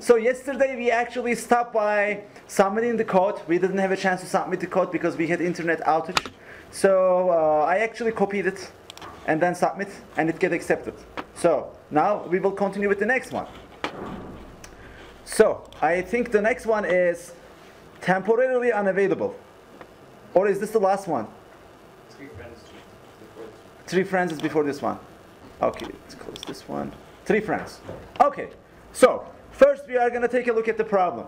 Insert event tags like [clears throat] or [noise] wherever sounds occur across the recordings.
So yesterday we actually stopped by submitting the code. We didn't have a chance to submit the code because we had internet outage. So uh, I actually copied it and then submit and it get accepted. So now we will continue with the next one. So I think the next one is temporarily unavailable. Or is this the last one? Three friends before this. Three friends is before this one. Okay, let's close this one. Three friends. Okay, so first we are going to take a look at the problem.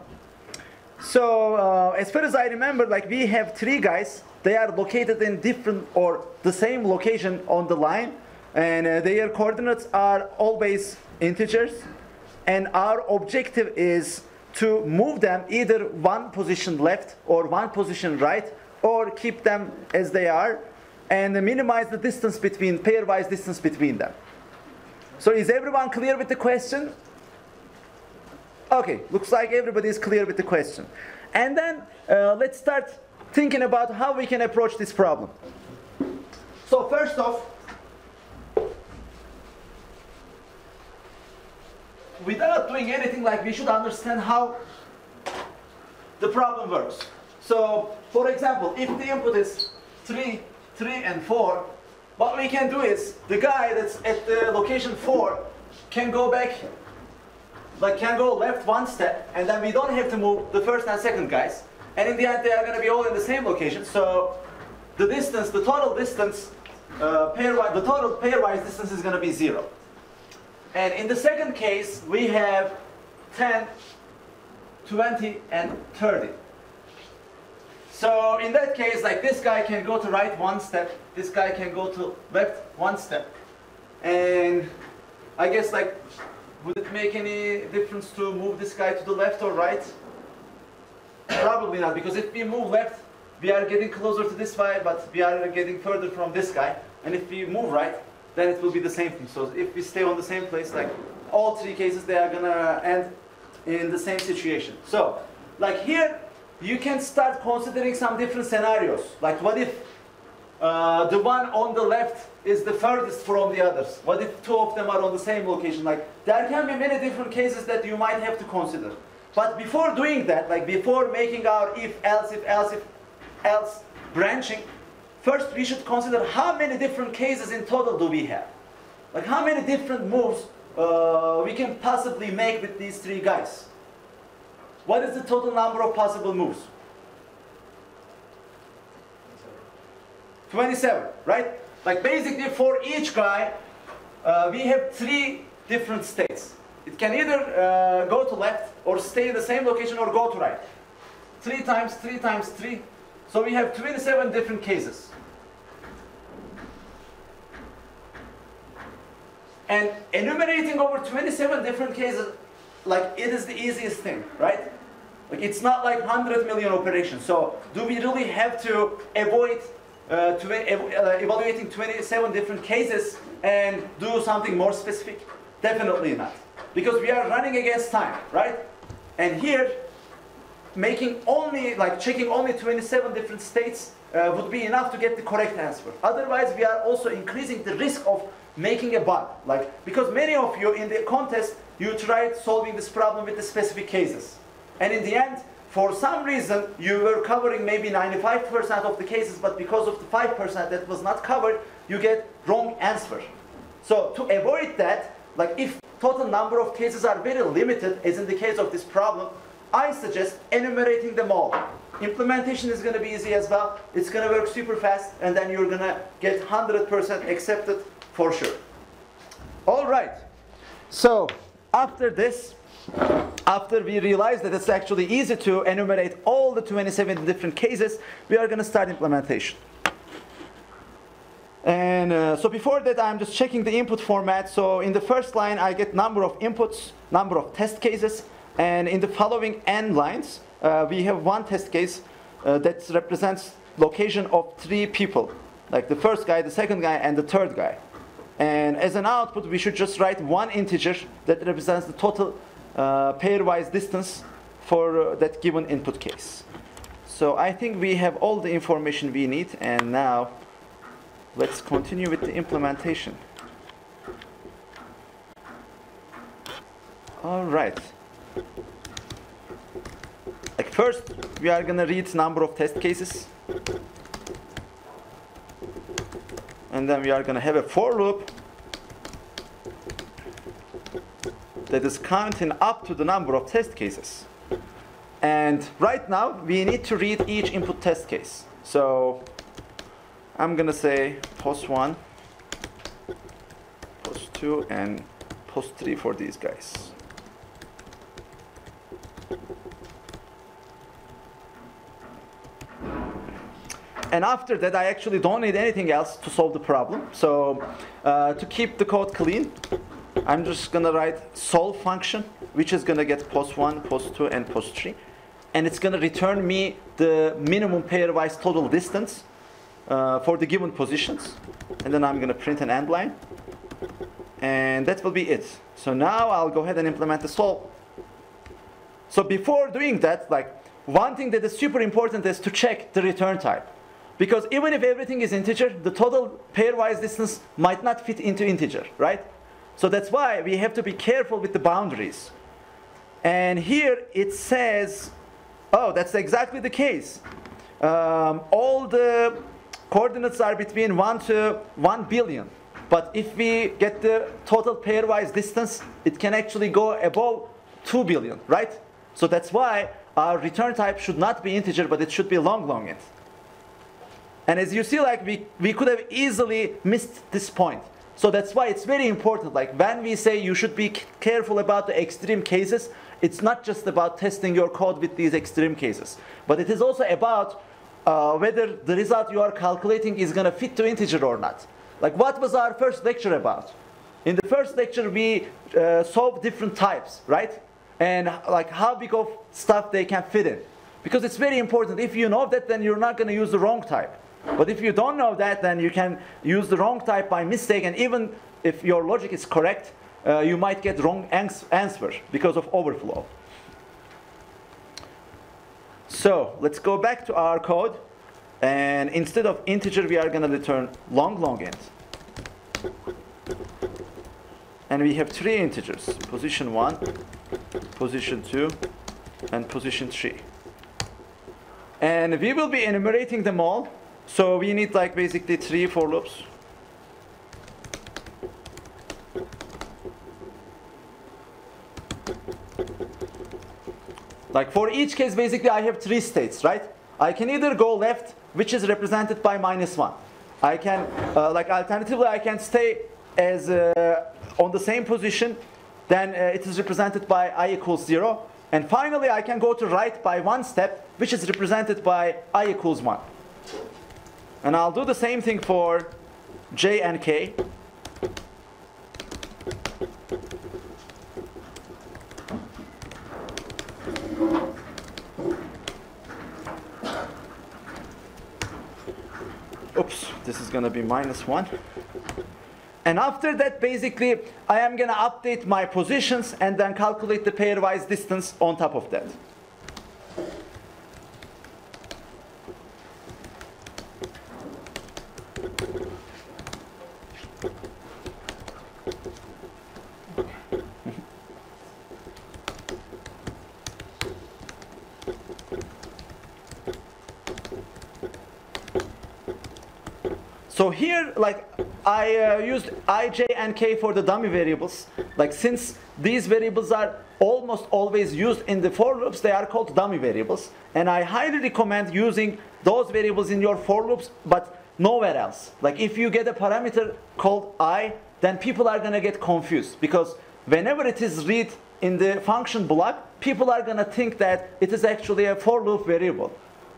So uh, as far as I remember, like we have three guys. They are located in different or the same location on the line, and uh, their coordinates are always integers. And our objective is to move them either one position left or one position right, or keep them as they are, and minimize the distance between pairwise distance between them. So is everyone clear with the question? Okay, looks like everybody is clear with the question. And then uh, let's start thinking about how we can approach this problem. So first off, without doing anything like we should understand how the problem works. So for example, if the input is 3, 3 and 4, what we can do is the guy that's at the location 4 can go back like can go left one step and then we don't have to move the first and second guys. And in the end they are going to be all in the same location. So the distance the total distance uh, pairwise the total pairwise distance is going to be zero. And in the second case we have 10 20 and 30 so in that case like this guy can go to right one step this guy can go to left one step. And I guess like would it make any difference to move this guy to the left or right? Probably not, because if we move left, we are getting closer to this guy, but we are getting further from this guy. And if we move right, then it will be the same thing. So if we stay on the same place, like all three cases, they are gonna end in the same situation. So, like here, you can start considering some different scenarios. Like what if uh, the one on the left is the furthest from the others? What if two of them are on the same location? Like there can be many different cases that you might have to consider. But before doing that, like before making our if else if else if else branching, first we should consider how many different cases in total do we have? Like how many different moves uh, we can possibly make with these three guys? What is the total number of possible moves? 27, right? Like basically for each guy, uh, we have three different states. It can either uh, go to left or stay in the same location or go to right. Three times, three times three. So we have 27 different cases. And enumerating over 27 different cases, like it is the easiest thing, right? Like it's not like 100 million operations. So do we really have to avoid uh, to, uh, evaluating 27 different cases and do something more specific? Definitely not. Because we are running against time, right? And here, making only, like checking only 27 different states uh, would be enough to get the correct answer. Otherwise, we are also increasing the risk of making a bug. Like, because many of you in the contest, you tried solving this problem with the specific cases. And in the end, for some reason, you were covering maybe 95% of the cases, but because of the 5% that was not covered, you get wrong answer. So to avoid that, like if total number of cases are very limited, as in the case of this problem, I suggest enumerating them all. Implementation is going to be easy as well. It's going to work super fast, and then you're going to get 100% accepted for sure. All right. So after this, after we realize that it's actually easy to enumerate all the 27 different cases, we are going to start implementation. And uh, so before that, I'm just checking the input format. So in the first line, I get number of inputs, number of test cases, and in the following n lines, uh, we have one test case uh, that represents location of three people, like the first guy, the second guy, and the third guy. And as an output, we should just write one integer that represents the total uh, pairwise distance for uh, that given input case. So I think we have all the information we need, and now let's continue with the implementation. All right. Like first, we are gonna read number of test cases. And then we are gonna have a for loop that is counting up to the number of test cases. And right now, we need to read each input test case. So I'm gonna say post one, post two, and post three for these guys. And after that, I actually don't need anything else to solve the problem. So uh, to keep the code clean, I'm just gonna write solve function, which is gonna get post one, post two, and post three. And it's gonna return me the minimum pairwise total distance uh, for the given positions. And then I'm gonna print an end line. And that will be it. So now I'll go ahead and implement the solve. So before doing that, like one thing that is super important is to check the return type. Because even if everything is integer, the total pairwise distance might not fit into integer, right? So that's why we have to be careful with the boundaries. And here it says, oh, that's exactly the case. Um, all the coordinates are between 1 to 1 billion. But if we get the total pairwise distance, it can actually go above 2 billion, right? So that's why our return type should not be integer, but it should be long long int. And as you see, like we, we could have easily missed this point. So that's why it's very important. Like when we say you should be careful about the extreme cases, it's not just about testing your code with these extreme cases, but it is also about uh, whether the result you are calculating is going to fit to integer or not. Like what was our first lecture about? In the first lecture, we uh, solved different types, right? And like how big of stuff they can fit in. Because it's very important. If you know that, then you're not going to use the wrong type. But if you don't know that, then you can use the wrong type by mistake, and even if your logic is correct, uh, you might get wrong ans answer because of overflow. So let's go back to our code, and instead of integer, we are going to return long long int. And we have three integers, position 1, position 2, and position 3. And we will be enumerating them all so we need like basically three for loops. Like for each case, basically I have three states, right? I can either go left, which is represented by minus one. I can, uh, like alternatively, I can stay as uh, on the same position, then uh, it is represented by i equals zero. And finally, I can go to right by one step, which is represented by i equals one. And I'll do the same thing for J and K. Oops, this is going to be minus 1. And after that, basically, I am going to update my positions and then calculate the pairwise distance on top of that. So here, like, I uh, used i, j, and k for the dummy variables. Like, since these variables are almost always used in the for loops, they are called dummy variables. And I highly recommend using those variables in your for loops, but nowhere else. Like, if you get a parameter called i, then people are going to get confused. Because whenever it is read in the function block, people are going to think that it is actually a for loop variable.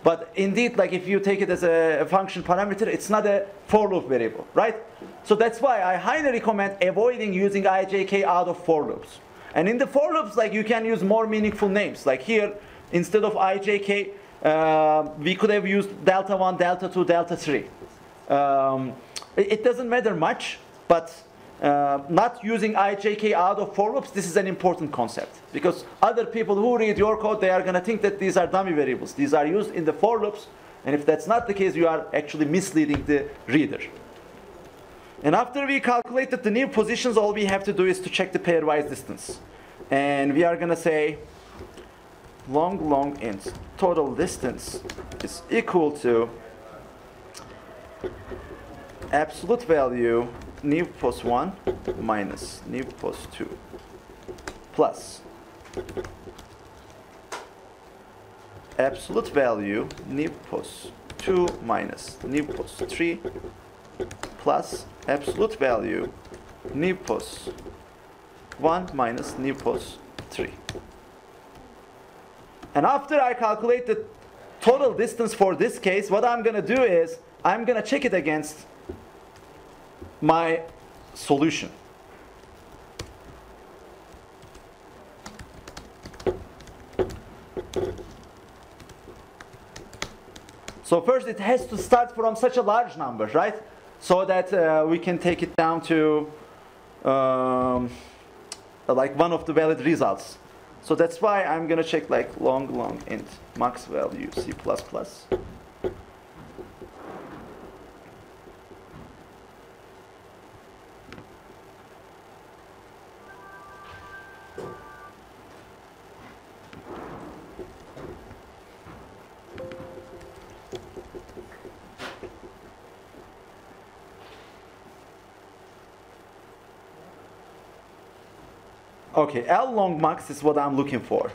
But indeed, like if you take it as a function parameter, it's not a for loop variable, right? So that's why I highly recommend avoiding using ijk out of for loops. And in the for loops, like you can use more meaningful names. Like here, instead of ijk, uh, we could have used delta 1, delta 2, delta 3. Um, it, it doesn't matter much, but uh, not using ijk out of for loops, this is an important concept. Because other people who read your code, they are going to think that these are dummy variables. These are used in the for loops. And if that's not the case, you are actually misleading the reader. And after we calculated the new positions, all we have to do is to check the pairwise distance. And we are going to say long long int total distance is equal to absolute value post 1 minus post 2 plus absolute value post 2 minus post 3 plus absolute value post 1 minus post 3 and after I calculate the total distance for this case, what I'm going to do is I'm going to check it against my solution. So first it has to start from such a large number, right? So that uh, we can take it down to um, like one of the valid results. So that's why I'm gonna check like long long int max value C++. Okay, L long max is what I'm looking for.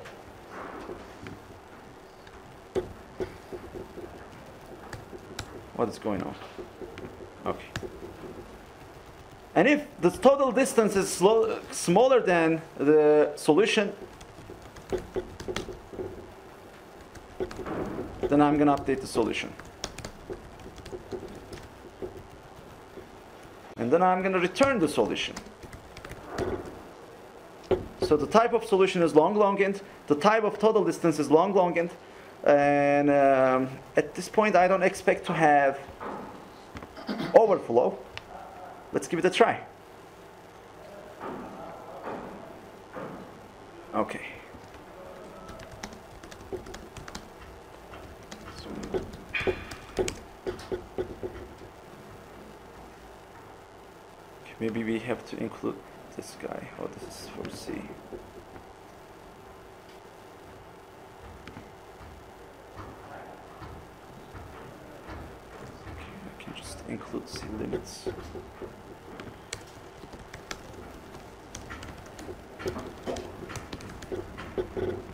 What is going on? Okay. And if the total distance is slow, smaller than the solution, then I'm going to update the solution. And then I'm going to return the solution. So the type of solution is long longent. The type of total distance is long longent. And um, at this point, I don't expect to have overflow. Let's give it a try. Okay. Maybe we have to include this guy. Oh, this is for C. I can just include C limits.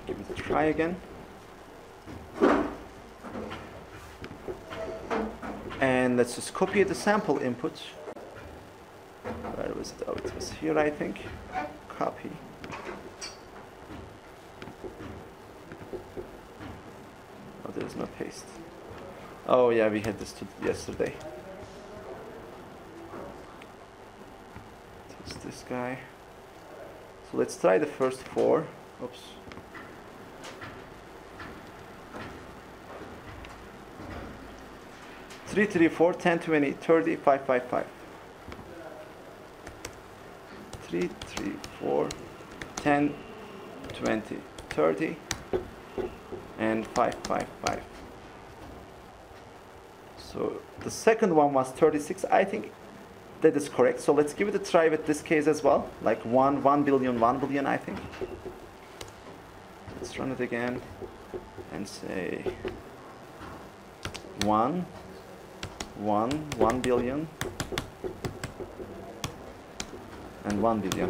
Give it a try again. And let's just copy the sample input was it? Oh, it was here, I think. Copy. Oh, there's no paste. Oh, yeah, we had this yesterday. It's this guy. So let's try the first four. Oops. Three, three, four, ten, twenty, thirty, five, five, five. 3, 3, 4, 10, 20, 30, and 5, 5, 5. So the second one was 36. I think that is correct. So let's give it a try with this case as well. Like 1, 1 billion, 1 billion, I think. Let's run it again and say 1, 1, 1 billion, 1 billion.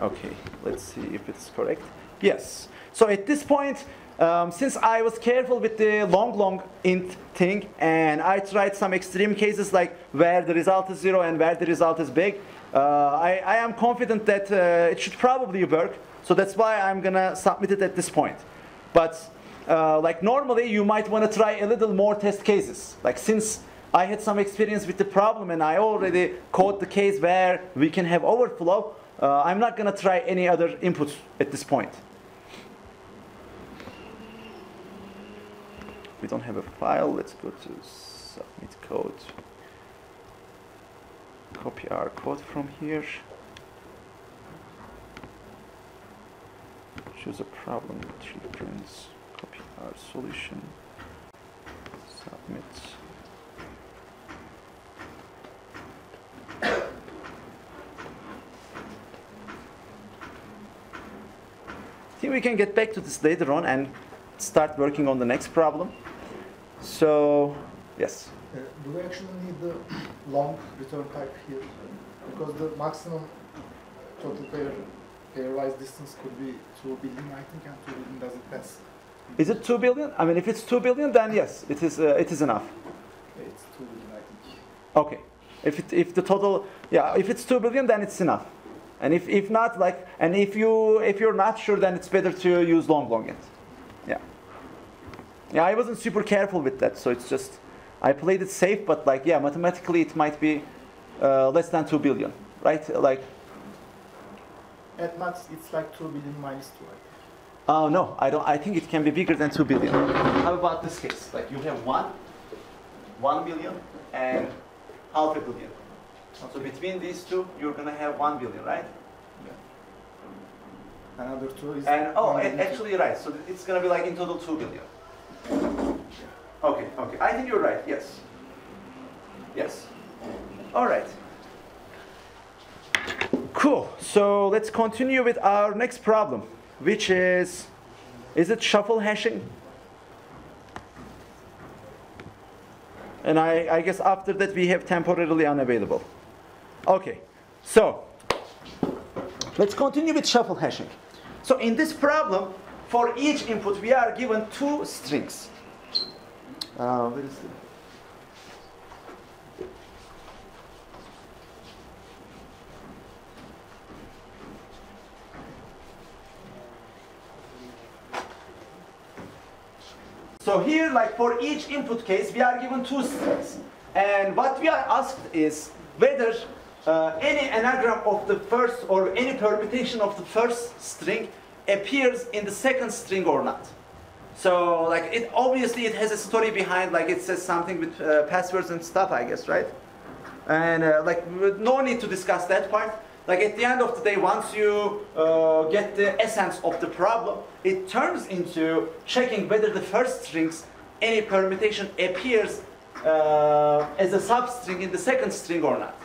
Okay, let's see if it's correct. Yes. So at this point, um, since I was careful with the long, long int thing, and I tried some extreme cases like where the result is zero and where the result is big, uh, I, I, am confident that uh, it should probably work. So that's why I'm gonna submit it at this point. But uh, like normally, you might want to try a little more test cases. Like since I had some experience with the problem and I already caught the case where we can have overflow. Uh, I'm not going to try any other inputs at this point. We don't have a file. Let's go to submit code. Copy our code from here. Choose a problem with reference. Copy our solution. Submit. We can get back to this later on and start working on the next problem. So, yes. Uh, do we actually need the [clears throat] long return type here? Because the maximum total pair pairwise distance could be 2 billion, I think, and 2 billion doesn't pass. Is it 2 billion? I mean, if it's 2 billion, then yes, it is, uh, it is enough. Okay, it's 2 billion, I think. Okay. If, it, if the total, yeah, if it's 2 billion, then it's enough. And if, if not, like, and if, you, if you're not sure, then it's better to use long long int. Yeah. Yeah, I wasn't super careful with that, so it's just, I played it safe, but like, yeah, mathematically it might be uh, less than 2 billion, right? Like, At max, it's like 2 billion minus 2, I think. Oh no, I don't. I think it can be bigger than two billion. How about this case? Like you have one, one billion, and half a billion. So between these two, you're gonna have one billion, right? Yeah. Another 2 is. And oh, actually, you're right. So it's gonna be like in total two billion. Okay, okay. I think you're right. Yes. Yes. All right. Cool. So let's continue with our next problem, which is, is it shuffle hashing? And I, I guess after that we have temporarily unavailable. Okay. So let's continue with shuffle hashing. So in this problem, for each input, we are given two strings. Uh, where is the- So here, like for each input case, we are given two strings. And what we are asked is whether uh, any anagram of the first or any permutation of the first string appears in the second string or not. So like it obviously it has a story behind like it says something with uh, passwords and stuff I guess right? And uh, like no need to discuss that part. Like at the end of the day once you uh, get the essence of the problem it turns into checking whether the first strings any permutation appears uh, as a substring in the second string or not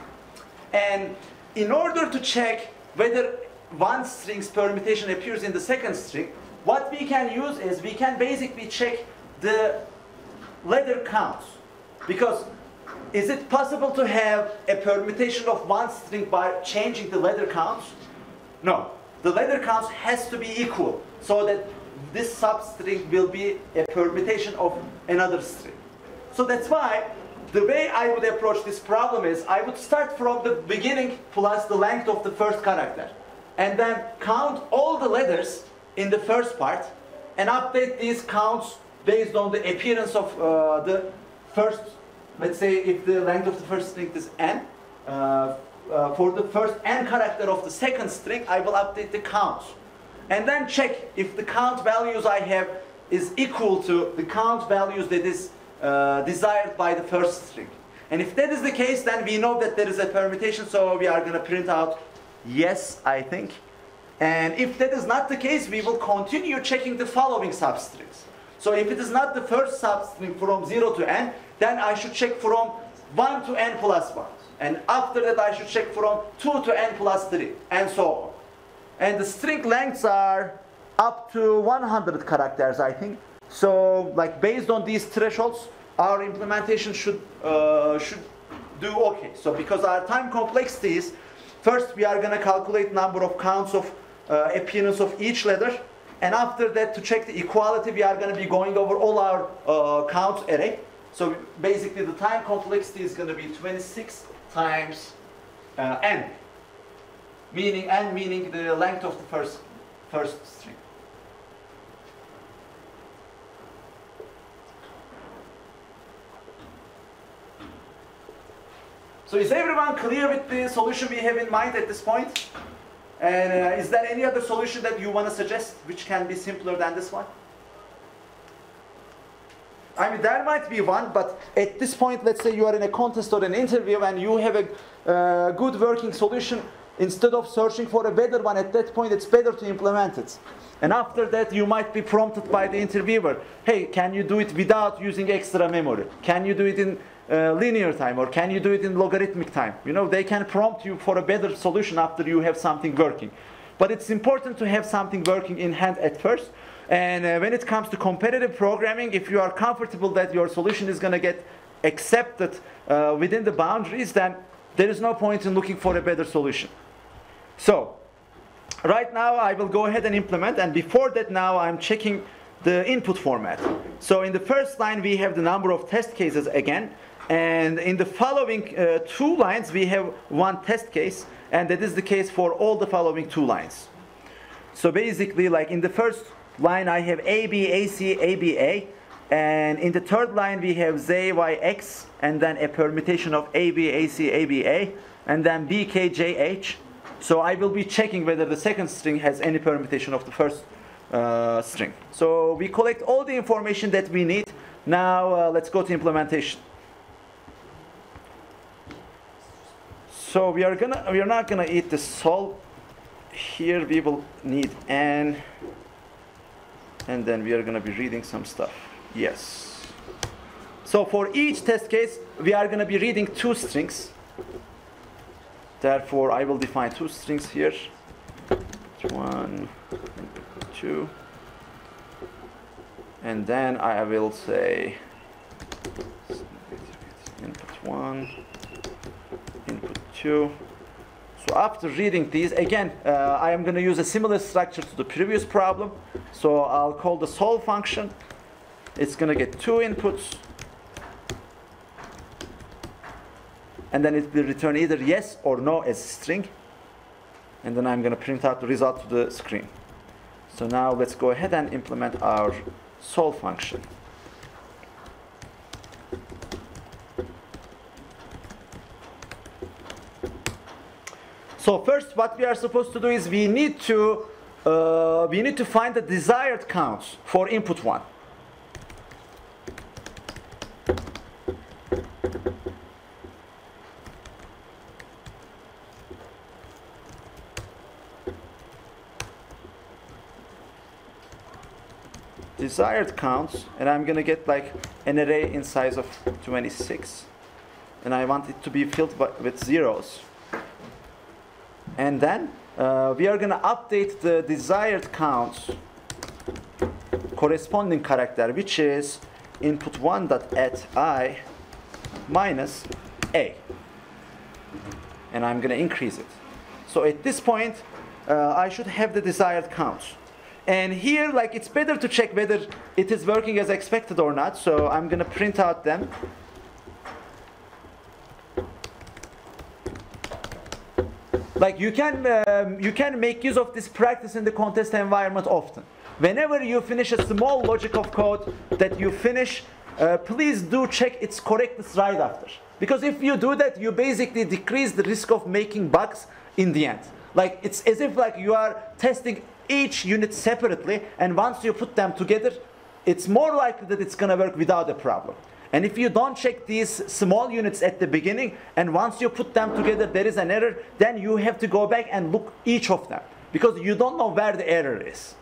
and in order to check whether one string's permutation appears in the second string, what we can use is we can basically check the letter counts. Because is it possible to have a permutation of one string by changing the letter counts? No. The letter counts has to be equal so that this substring will be a permutation of another string. So that's why the way I would approach this problem is I would start from the beginning plus the length of the first character. And then count all the letters in the first part and update these counts based on the appearance of uh, the first, let's say if the length of the first string is n, uh, uh, for the first n character of the second string, I will update the count. And then check if the count values I have is equal to the count values that is uh, desired by the first string. And if that is the case, then we know that there is a permutation, so we are going to print out yes, I think. And if that is not the case, we will continue checking the following substrings. So if it is not the first substring from 0 to n, then I should check from 1 to n plus 1. And after that, I should check from 2 to n plus 3, and so on. And the string lengths are up to 100 characters, I think. So, like based on these thresholds, our implementation should uh, should do okay. So, because our time complexity is, first we are going to calculate number of counts of uh, appearance of each letter, and after that, to check the equality, we are going to be going over all our uh, counts array. So, basically, the time complexity is going to be 26 times uh, n meaning n meaning the length of the first first string. So is everyone clear with the solution we have in mind at this point? And uh, is there any other solution that you want to suggest which can be simpler than this one? I mean, there might be one, but at this point, let's say you are in a contest or an interview and you have a uh, good working solution. Instead of searching for a better one, at that point, it's better to implement it. And after that, you might be prompted by the interviewer hey, can you do it without using extra memory? Can you do it in uh, linear time or can you do it in logarithmic time? You know, they can prompt you for a better solution after you have something working. but it's important to have something working in hand at first. And uh, when it comes to competitive programming, if you are comfortable that your solution is going to get accepted uh, within the boundaries, then there is no point in looking for a better solution. So, right now I will go ahead and implement, and before that now I'm checking the input format. So in the first line we have the number of test cases again, and in the following uh, two lines we have one test case, and that is the case for all the following two lines. So basically, like in the first line I have A, B, A, C, A, B, A, and in the third line, we have Z, Y, X, and then a permutation of A, B, A, C, A, B, A, and then B, K, J, H. So I will be checking whether the second string has any permutation of the first uh, string. So we collect all the information that we need. Now uh, let's go to implementation. So we are gonna we are not gonna eat the salt. Here we will need n, and then we are gonna be reading some stuff. Yes. So for each test case, we are going to be reading two strings. Therefore, I will define two strings here. One, two. And then I will say input one, input two. So after reading these, again, uh, I am going to use a similar structure to the previous problem. So I'll call the solve function. It's going to get two inputs. And then it will return either yes or no as a string. And then I'm going to print out the result to the screen. So now let's go ahead and implement our solve function so first what we are supposed to do is we need to uh, we need to find the desired counts for input 1 desired counts and I'm gonna get like an array in size of 26 and I want it to be filled with zeros and then uh, we are gonna update the desired counts corresponding character which is input 1 dot at i minus a and I'm gonna increase it so at this point uh, I should have the desired counts and here, like, it's better to check whether it is working as expected or not. So I'm going to print out them. Like you can, um, you can make use of this practice in the contest environment often. Whenever you finish a small logic of code that you finish, uh, please do check its correctness right after. Because if you do that, you basically decrease the risk of making bugs in the end. Like it's as if like you are testing each unit separately and once you put them together it's more likely that it's going to work without a problem and if you don't check these small units at the beginning and once you put them together there is an error then you have to go back and look each of them because you don't know where the error is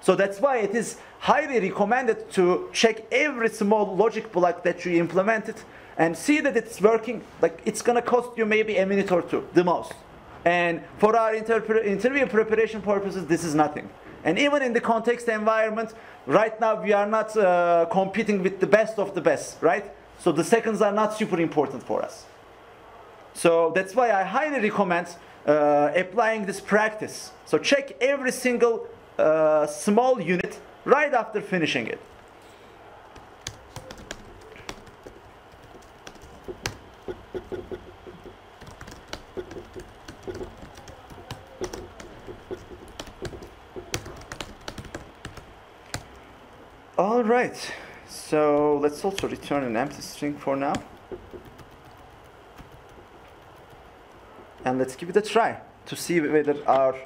so that's why it is highly recommended to check every small logic block that you implemented and see that it's working like it's going to cost you maybe a minute or two the most and for our interview preparation purposes, this is nothing. And even in the context environment, right now we are not uh, competing with the best of the best, right? So the seconds are not super important for us. So that's why I highly recommend uh, applying this practice. So check every single uh, small unit right after finishing it. All right, so let's also return an empty string for now. And let's give it a try to see whether our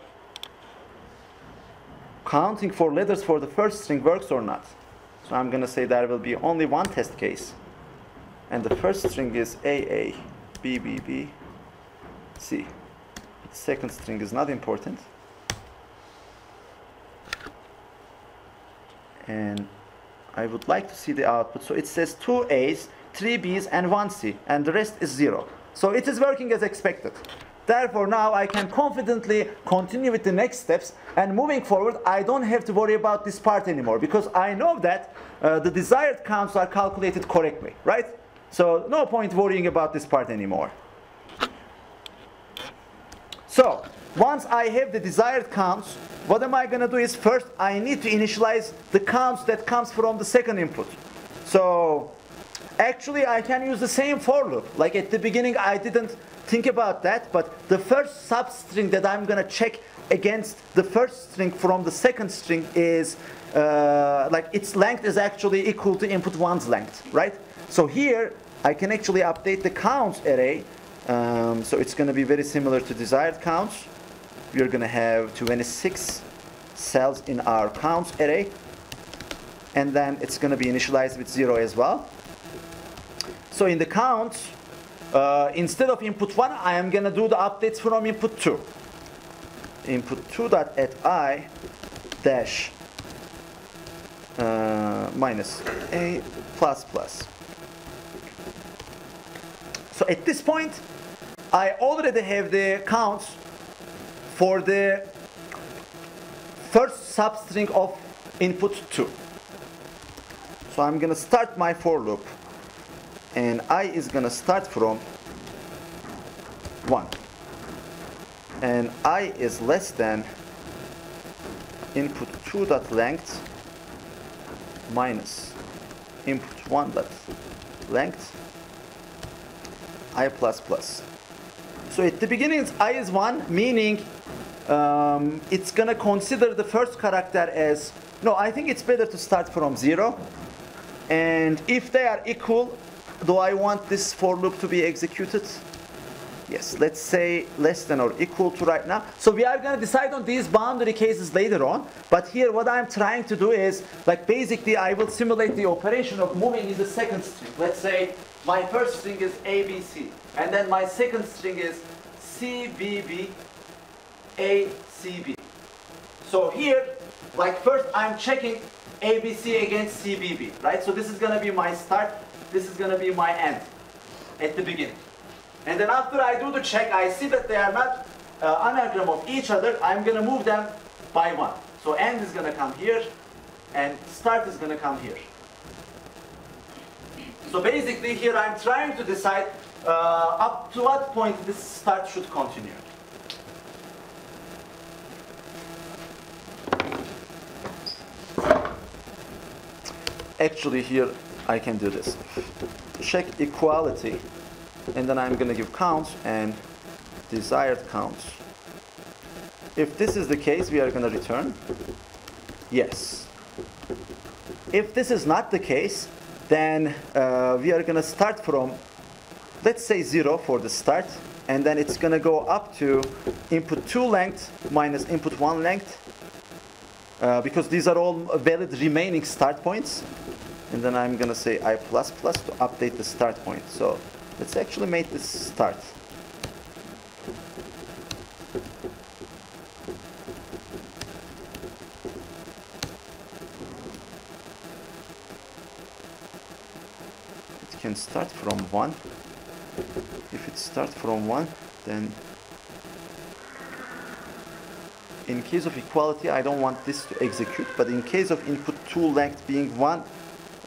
counting for letters for the first string works or not. So I'm going to say there will be only one test case. And the first string is AA, BBB, C. Second string is not important. And I would like to see the output. So it says two A's, three B's, and one C, and the rest is zero. So it is working as expected. Therefore, now I can confidently continue with the next steps. And moving forward, I don't have to worry about this part anymore because I know that uh, the desired counts are calculated correctly, right? So no point worrying about this part anymore. So once I have the desired counts, what am I going to do is first I need to initialize the counts that comes from the second input. So actually I can use the same for loop. Like at the beginning I didn't think about that, but the first substring that I'm going to check against the first string from the second string is uh, like its length is actually equal to input one's length, right? So here I can actually update the counts array. Um, so it's going to be very similar to desired counts we're going to have 26 cells in our counts array and then it's going to be initialized with 0 as well. So in the count, uh, instead of input 1, I am going to do the updates from input 2. Input 2 dot at i dash uh, minus a plus plus. So at this point, I already have the counts for the first substring of input 2. So I'm going to start my for loop and i is going to start from 1 and i is less than input 2 dot length minus input 1 dot length i plus plus. So at the beginning i is 1 meaning um, it's going to consider the first character as, no, I think it's better to start from 0. And if they are equal, do I want this for loop to be executed? Yes, let's say less than or equal to right now. So we are going to decide on these boundary cases later on. But here what I'm trying to do is, like basically I will simulate the operation of moving in the second string. Let's say my first string is ABC. And then my second string is CBB ACB. So here, like first I'm checking ABC against CBB, right? So this is to be my start, this is to be my end at the beginning. And then after I do the check, I see that they are not uh, anagram of each other, I'm to move them by one. So end is to come here, and start is to come here. So basically here I'm trying to decide uh, up to what point this start should continue. Actually here I can do this. Check equality and then I'm going to give counts and desired counts. If this is the case, we are going to return yes. If this is not the case, then uh, we are going to start from, let's say 0 for the start, and then it's going to go up to input 2 length minus input 1 length, uh, because these are all valid remaining start points. And then I'm gonna say i plus plus to update the start point. So let's actually make this start. It can start from 1 if it starts from 1 then in case of equality I don't want this to execute but in case of input 2 length being 1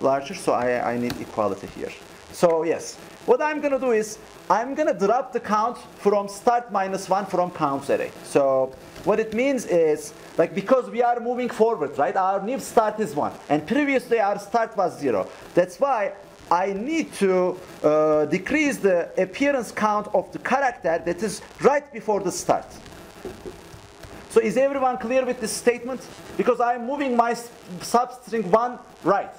larger, so I, I need equality here. So yes, what I'm going to do is I'm going to drop the count from start minus 1 from counts array. So what it means is, like because we are moving forward, right? Our new start is 1. And previously our start was 0. That's why I need to uh, decrease the appearance count of the character that is right before the start. So is everyone clear with this statement? Because I'm moving my substring 1 right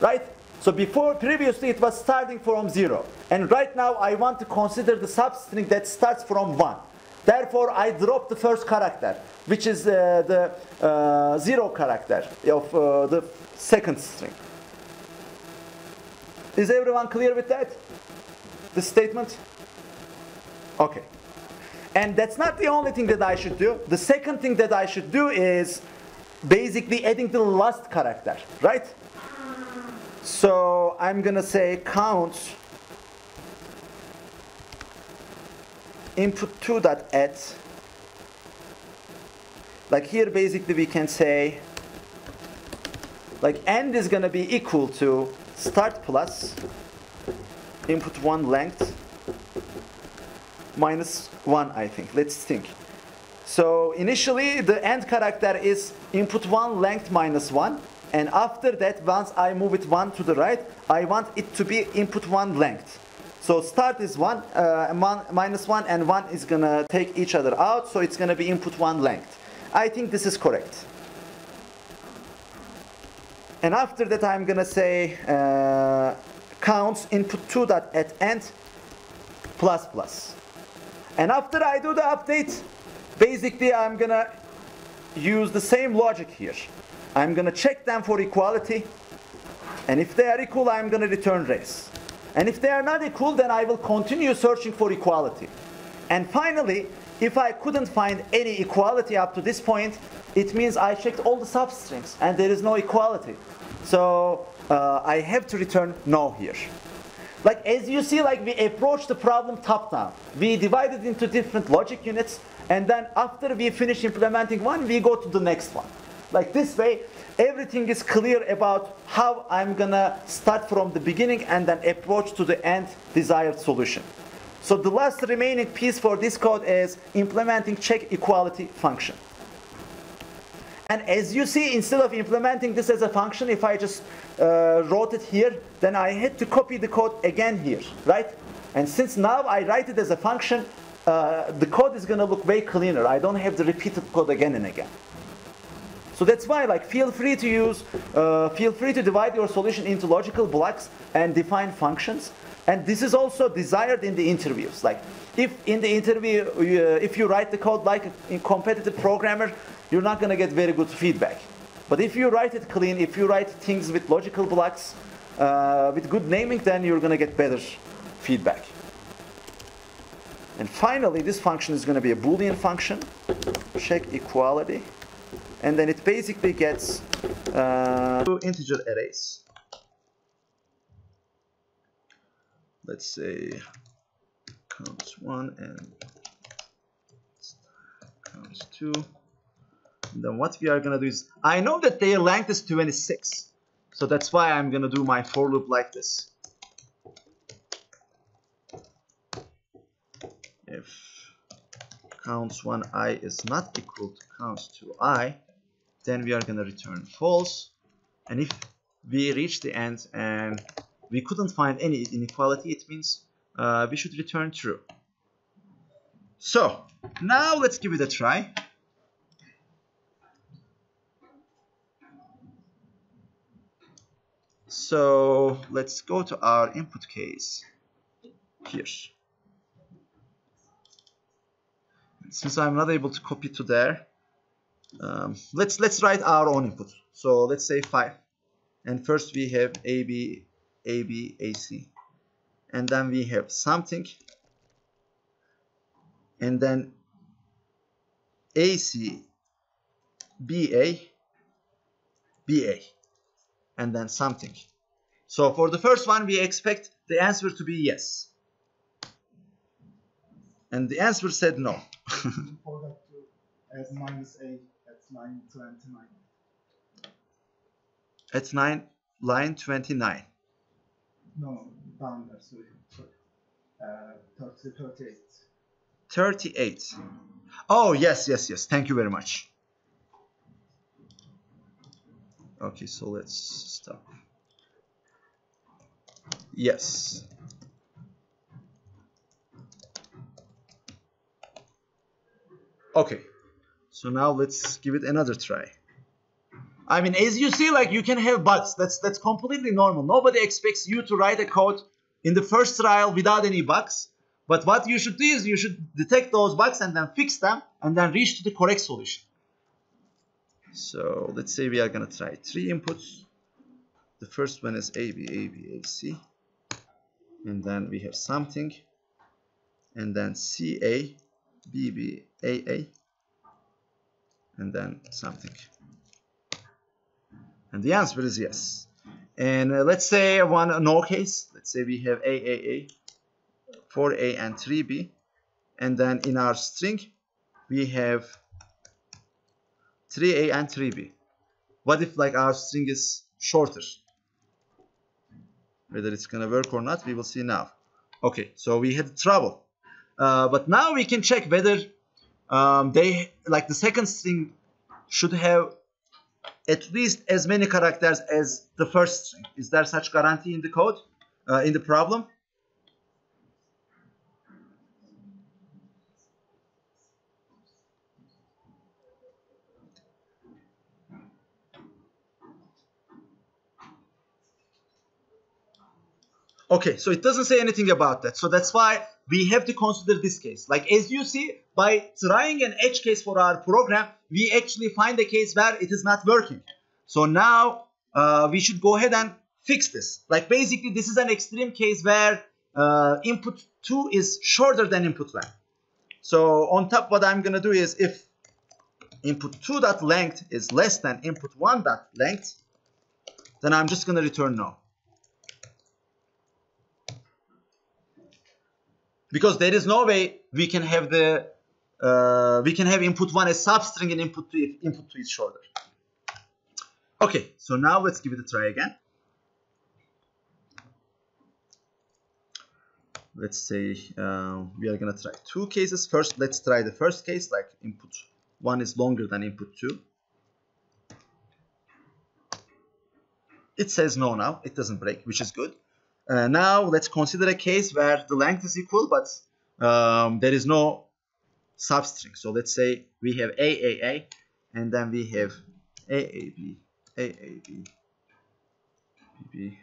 right? So before, previously it was starting from zero. And right now I want to consider the substring that starts from one. Therefore, I drop the first character, which is uh, the uh, zero character of uh, the second string. Is everyone clear with that? The statement? Okay. And that's not the only thing that I should do. The second thing that I should do is basically adding the last character, right? So I'm to say count input 2 dot add like here basically we can say like end is to be equal to start plus input 1 length minus 1 I think. Let's think. So initially the end character is input 1 length minus 1 and after that once I move it 1 to the right I want it to be input 1 length. So start is 1, uh, one minus 1 and 1 is gonna take each other out so it's gonna be input 1 length. I think this is correct. And after that I'm gonna say uh, counts input 2 dot at end plus plus and after I do the update basically I'm gonna use the same logic here. I'm gonna check them for equality and if they are equal I'm gonna return race. And if they are not equal then I will continue searching for equality. And finally if I couldn't find any equality up to this point it means I checked all the substrings and there is no equality. So uh, I have to return no here like as you see like we approach the problem top down we divide it into different logic units and then after we finish implementing one we go to the next one like this way, everything is clear about how I'm gonna start from the beginning and then approach to the end desired solution. So the last remaining piece for this code is implementing check equality function. And as you see, instead of implementing this as a function, if I just uh, wrote it here, then I had to copy the code again here, right? And since now I write it as a function, uh, the code is going to look way cleaner. I don't have the code again and again. So that's why, like, feel free to use, uh, feel free to divide your solution into logical blocks and define functions. And this is also desired in the interviews. Like, if in the interview, uh, if you write the code like a competitive programmer, you're not going to get very good feedback. But if you write it clean, if you write things with logical blocks, uh, with good naming, then you're going to get better feedback. And finally, this function is going to be a Boolean function. Check equality and then it basically gets uh, two integer arrays. Let's say counts one and counts two. And then what we are gonna do is, I know that their length is 26, so that's why I'm gonna do my for loop like this. If counts 1i is not equal to counts 2i, then we are going to return false. And if we reach the end and we couldn't find any inequality, it means uh, we should return true. So now let's give it a try. So let's go to our input case here. Since I'm not able to copy to there, um, let's let's write our own input so let's say 5 and first we have AB AB AC and then we have something. And then AC BA BA and then something. So for the first one we expect the answer to be yes. And the answer said no. [laughs] As minus a line 29. At 9, line 29. No, sorry. sorry. Uh, 30, 38. 38. Oh, yes, yes, yes. Thank you very much. Okay, so let's stop. Yes. Okay. So now let's give it another try. I mean, as you see, like you can have bugs. That's that's completely normal. Nobody expects you to write a code in the first trial without any bugs. But what you should do is you should detect those bugs and then fix them and then reach to the correct solution. So let's say we are gonna try three inputs. The first one is A B A B A C, and then we have something, and then C A B B A A and then something. And the answer is yes. And uh, let's say one no case. Let's say we have AAA, 4A and 3B. and then in our string we have 3a and 3b. What if like our string is shorter? Whether it's gonna work or not, we will see now. Okay, so we had trouble. Uh, but now we can check whether um, they like the second string should have at least as many characters as the first string. Is there such guarantee in the code, uh, in the problem? Okay, so it doesn't say anything about that. So that's why we have to consider this case. Like as you see, by trying an edge case for our program, we actually find a case where it is not working. So now uh, we should go ahead and fix this. Like basically this is an extreme case where uh, input 2 is shorter than input 1. So on top what I'm going to do is if input 2 dot length is less than input 1 dot length, then I'm just going to return no. Because there is no way we can have the uh, we can have input one as substring and input two input two is shorter. Okay, so now let's give it a try again. Let's say uh, we are gonna try two cases. First, let's try the first case, like input one is longer than input two. It says no now, it doesn't break, which is good. Uh, now let's consider a case where the length is equal, but um, there is no substring. So let's say we have AAA, and then we have AAB, AAB, BB,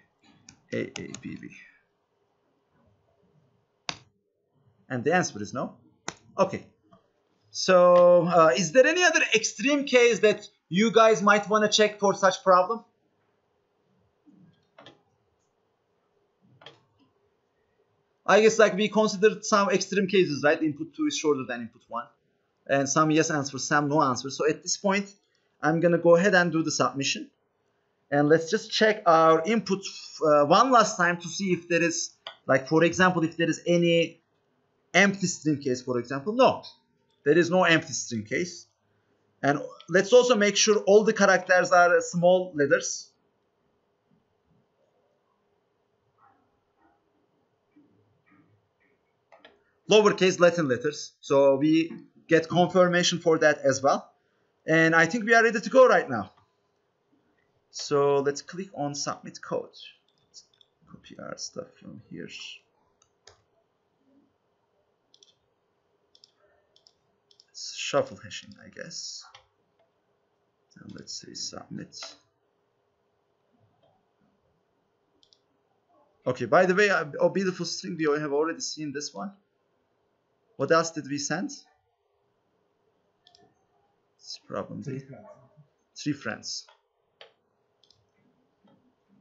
AABB. And the answer is no. Okay. So uh, is there any other extreme case that you guys might want to check for such problem? I guess like we considered some extreme cases, right? Input 2 is shorter than input 1. And some yes answers, some no answers. So at this point, I'm going to go ahead and do the submission. And let's just check our input uh, one last time to see if there is, like for example, if there is any empty string case, for example. No, there is no empty string case. And let's also make sure all the characters are small letters. Lowercase Latin letters. So we get confirmation for that as well. And I think we are ready to go right now. So let's click on submit code. Let's copy our stuff from here. Shuffle hashing, I guess. And let's say submit. Okay, by the way, uh, oh beautiful string, we have already seen this one. What else did we send? It's problem Three friends. Three friends.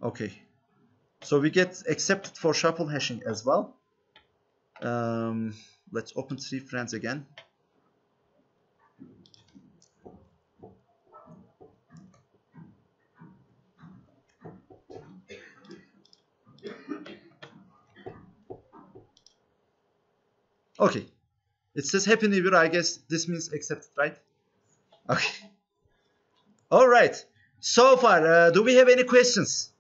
Okay. So we get accepted for shuffle hashing as well. Um, let's open three friends again. Okay. It says Happy New Year. I guess this means accepted, right? Okay. All right. So far, uh, do we have any questions?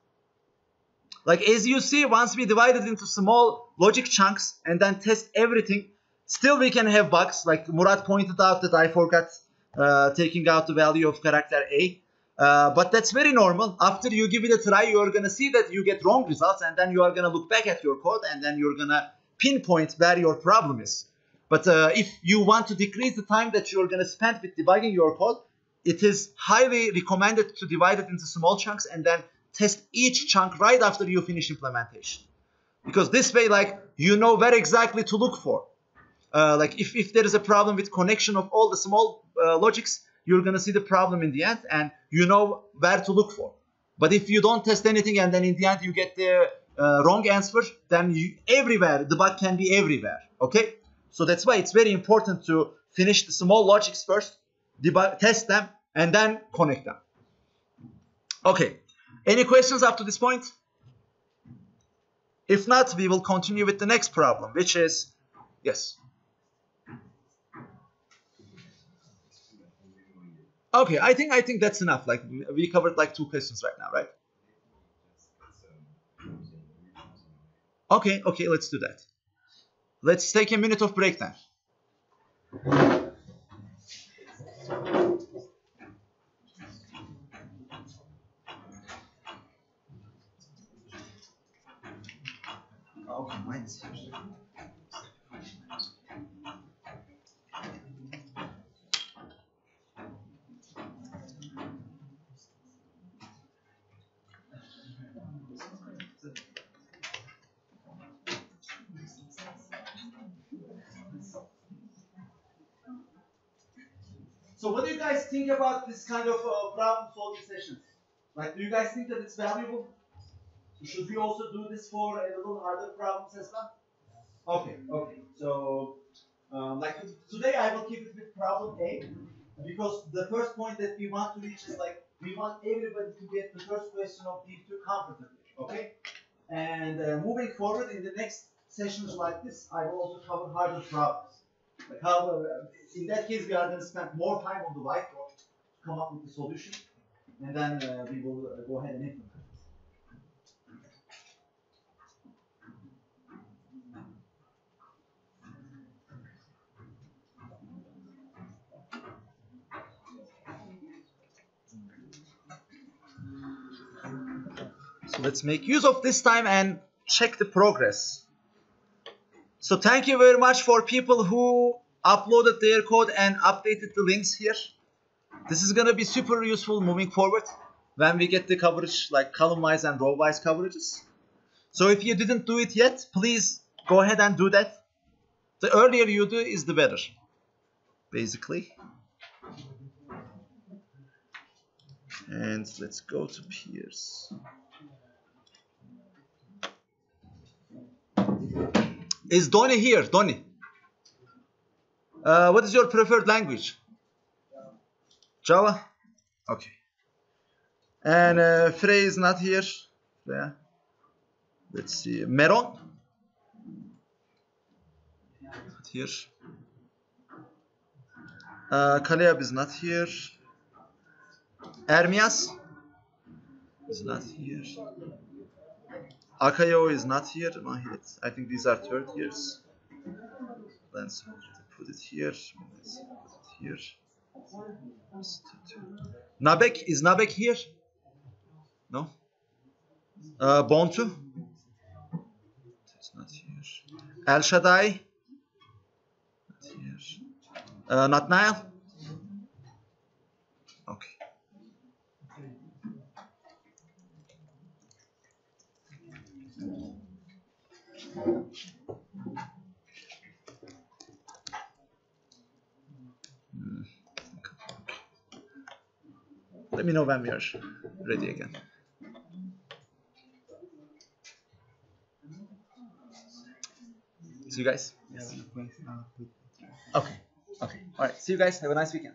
Like as you see, once we divide it into small logic chunks and then test everything, still we can have bugs. Like Murat pointed out that I forgot uh, taking out the value of character A. Uh, but that's very normal. After you give it a try, you're going to see that you get wrong results and then you are going to look back at your code and then you're going to pinpoint where your problem is. But uh, if you want to decrease the time that you're going to spend with debugging your code, it is highly recommended to divide it into small chunks and then test each chunk right after you finish implementation. Because this way, like, you know where exactly to look for. Uh, like, if, if there is a problem with connection of all the small uh, logics, you're going to see the problem in the end and you know where to look for. But if you don't test anything and then in the end you get the uh, wrong answer, then you, everywhere, the bug can be everywhere. Okay? So that's why it's very important to finish the small logics first, test them, and then connect them. Okay, any questions up to this point? If not, we will continue with the next problem, which is, yes. Okay, I think I think that's enough. Like we covered like two questions right now, right? Okay, okay, let's do that. Let's take a minute of break oh, mine's So what do you guys think about this kind of uh, problem solving sessions? Like, do you guys think that it's valuable? Should we also do this for a little harder problems as well? Okay, okay. So, um, like today I will keep it with problem A because the first point that we want to reach is like we want everybody to get the first question of these two comfortably. Okay? And uh, moving forward in the next sessions like this, I will also cover harder problems. Like how, uh, in that case, we are going to spend more time on the whiteboard to come up with the solution, and then uh, we will uh, go ahead and implement it. So let's make use of this time and check the progress. So thank you very much for people who uploaded their code and updated the links here. This is gonna be super useful moving forward when we get the coverage like column-wise and row-wise coverages. So if you didn't do it yet, please go ahead and do that. The earlier you do is the better, basically. And let's go to peers. Is Donny here? Donny. Uh, what is your preferred language? Java? Okay. And uh, Frey is not here. Yeah. Let's see. Meron? Not here. Uh, Kaleb is not here. Ermias is not here. Akayo is not here. I think these are third years. Let's put it here. Let's put it here. Nabek is Nabek here? No. Uh, Bontu. It's not here. El Shaddai. Not here. Uh, not Nile. Okay. Let me know when we are ready again. See you guys. Okay. Okay. All right. See you guys. Have a nice weekend.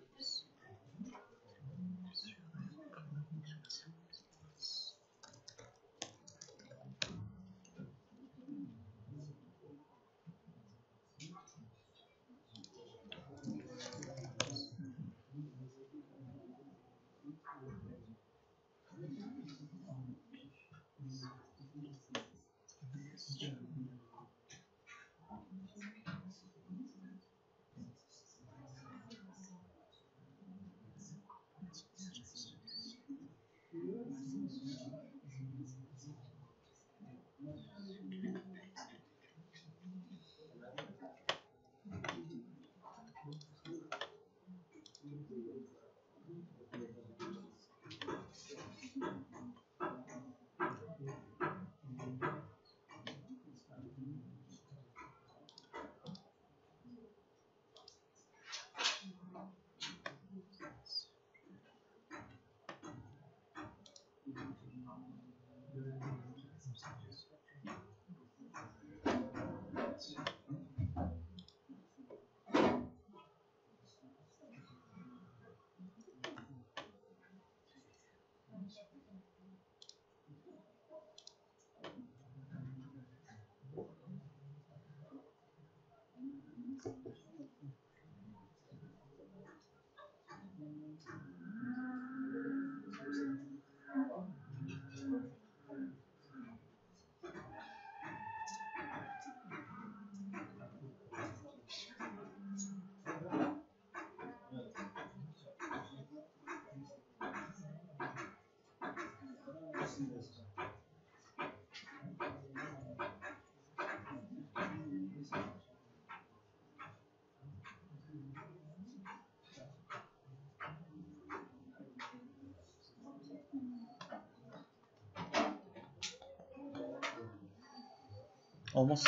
Almost.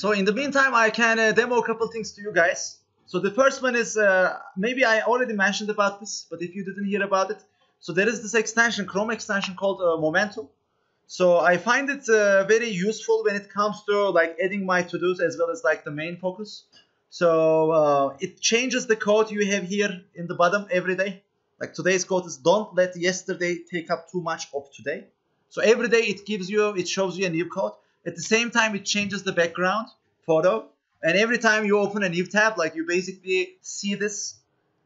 So in the meantime, I can uh, demo a couple things to you guys. So the first one is, uh, maybe I already mentioned about this, but if you didn't hear about it, so there is this extension, Chrome extension called uh, Momentum. So I find it uh, very useful when it comes to like adding my to-dos as well as like the main focus. So uh, it changes the code you have here in the bottom every day. Like today's code is don't let yesterday take up too much of today. So every day it gives you, it shows you a new code. At the same time, it changes the background photo. And every time you open a new tab, like you basically see this.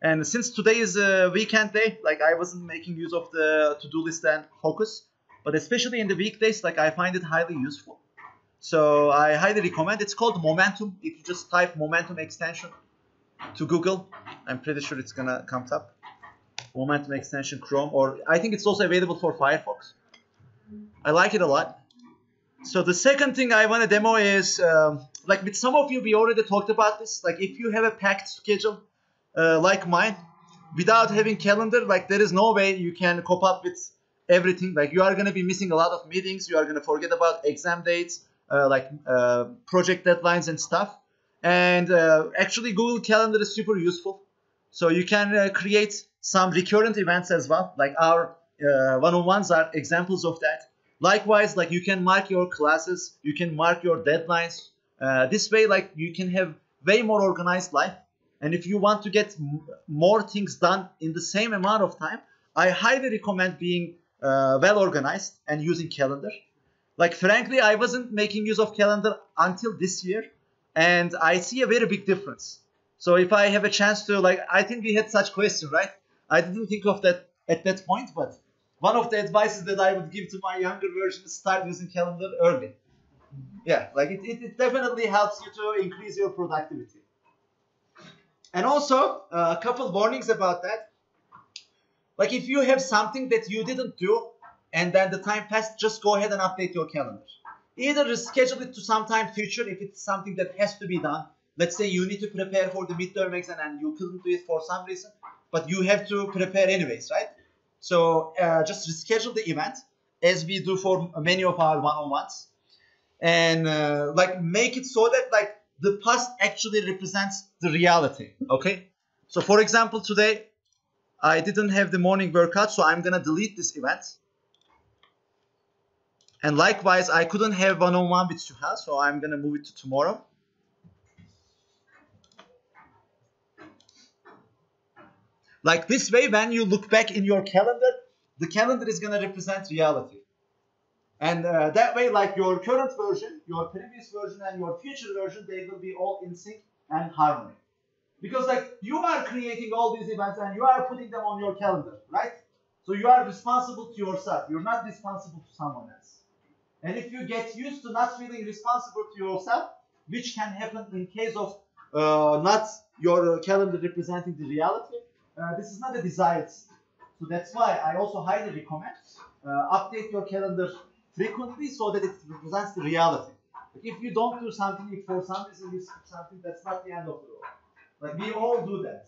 And since today is a weekend day, like I wasn't making use of the to-do list and focus. But especially in the weekdays, like I find it highly useful. So I highly recommend. It's called Momentum. If you just type Momentum extension to Google, I'm pretty sure it's gonna come up. Momentum extension Chrome, or I think it's also available for Firefox. I like it a lot. So the second thing I want to demo is, um, like with some of you, we already talked about this. Like if you have a packed schedule, uh, like mine, without having calendar, like there is no way you can cope up with everything. Like you are going to be missing a lot of meetings. You are going to forget about exam dates, uh, like uh, project deadlines and stuff. And uh, actually, Google Calendar is super useful. So you can uh, create some recurrent events as well. Like our uh, one-on-ones are examples of that. Likewise, like you can mark your classes, you can mark your deadlines. Uh, this way, like you can have way more organized life. And if you want to get more things done in the same amount of time, I highly recommend being uh, well organized and using calendar. Like frankly, I wasn't making use of calendar until this year, and I see a very big difference. So if I have a chance to, like, I think we had such question, right? I didn't think of that at that point, but one of the advices that I would give to my younger version is start using calendar early. Yeah, like it, it, it definitely helps you to increase your productivity. And also, uh, a couple warnings about that. Like if you have something that you didn't do and then the time passed, just go ahead and update your calendar. Either reschedule it to sometime future if it's something that has to be done. Let's say you need to prepare for the midterm exam and you couldn't do it for some reason, but you have to prepare anyways, right? So uh, just reschedule the event as we do for many of our one-on-ones, and uh, like make it so that like the past actually represents the reality. Okay. So for example, today I didn't have the morning workout, so I'm gonna delete this event. And likewise, I couldn't have one-on-one with Suha, so I'm gonna move it to tomorrow. Like this way, when you look back in your calendar, the calendar is going to represent reality. And uh, that way, like your current version, your previous version, and your future version, they will be all in sync and harmony. Because like you are creating all these events and you are putting them on your calendar, right? So you are responsible to yourself. You're not responsible to someone else. And if you get used to not feeling responsible to yourself, which can happen in case of uh, not your calendar representing the reality, uh, this is not a desired state. So that's why I also highly recommend uh, update your calendar frequently so that it represents the reality. Like if you don't do something, if for some reason you skip something, that's not the end of the world. Like we all do that.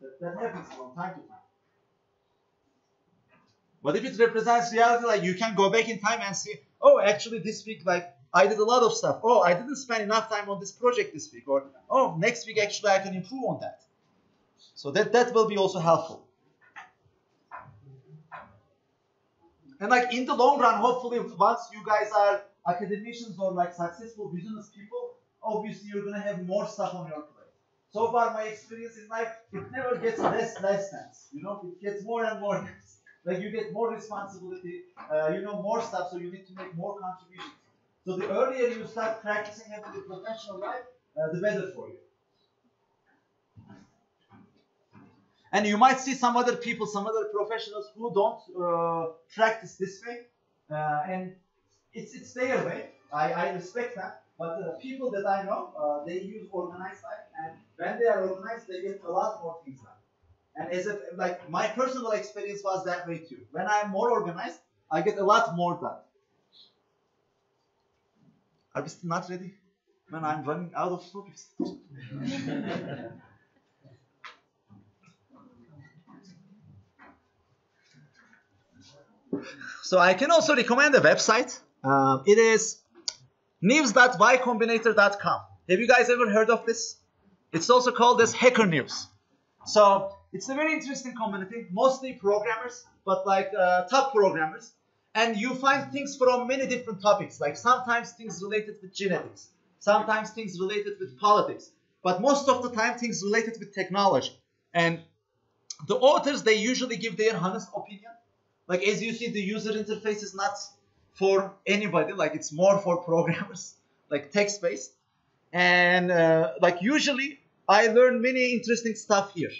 That, that happens from time to time. But if it represents reality, like you can go back in time and see, oh, actually this week, like I did a lot of stuff. Oh, I didn't spend enough time on this project this week. Or, oh, next week actually I can improve on that. So that, that will be also helpful. And like in the long run, hopefully once you guys are academicians or like successful business people, obviously you're gonna have more stuff on your plate. So far my experience in life, it never gets less less tense. You know, it gets more and more. [laughs] Like you get more responsibility, uh, you know more stuff, so you need to make more contributions. So the earlier you start practicing into the professional life, uh, the better for you. And you might see some other people, some other professionals who don't uh, practice this way. Uh, and it's, it's their way. I, I respect that. But the people that I know, uh, they use organized life. And when they are organized, they get a lot more things done. And as a, like my personal experience was that way too. When I'm more organized, I get a lot more done. Are we still not ready? Man, I'm running out of topics. [laughs] so I can also recommend a website. Um, it is news.ycombinator.com. Have you guys ever heard of this? It's also called as Hacker News. So it's a very interesting community, mostly programmers, but like uh, top programmers. And you find things from many different topics, like sometimes things related with genetics, sometimes things related with politics, but most of the time things related with technology. And the authors, they usually give their honest opinion. Like as you see, the user interface is not for anybody, like it's more for programmers, [laughs] like text-based. And uh, like usually, I learn many interesting stuff here.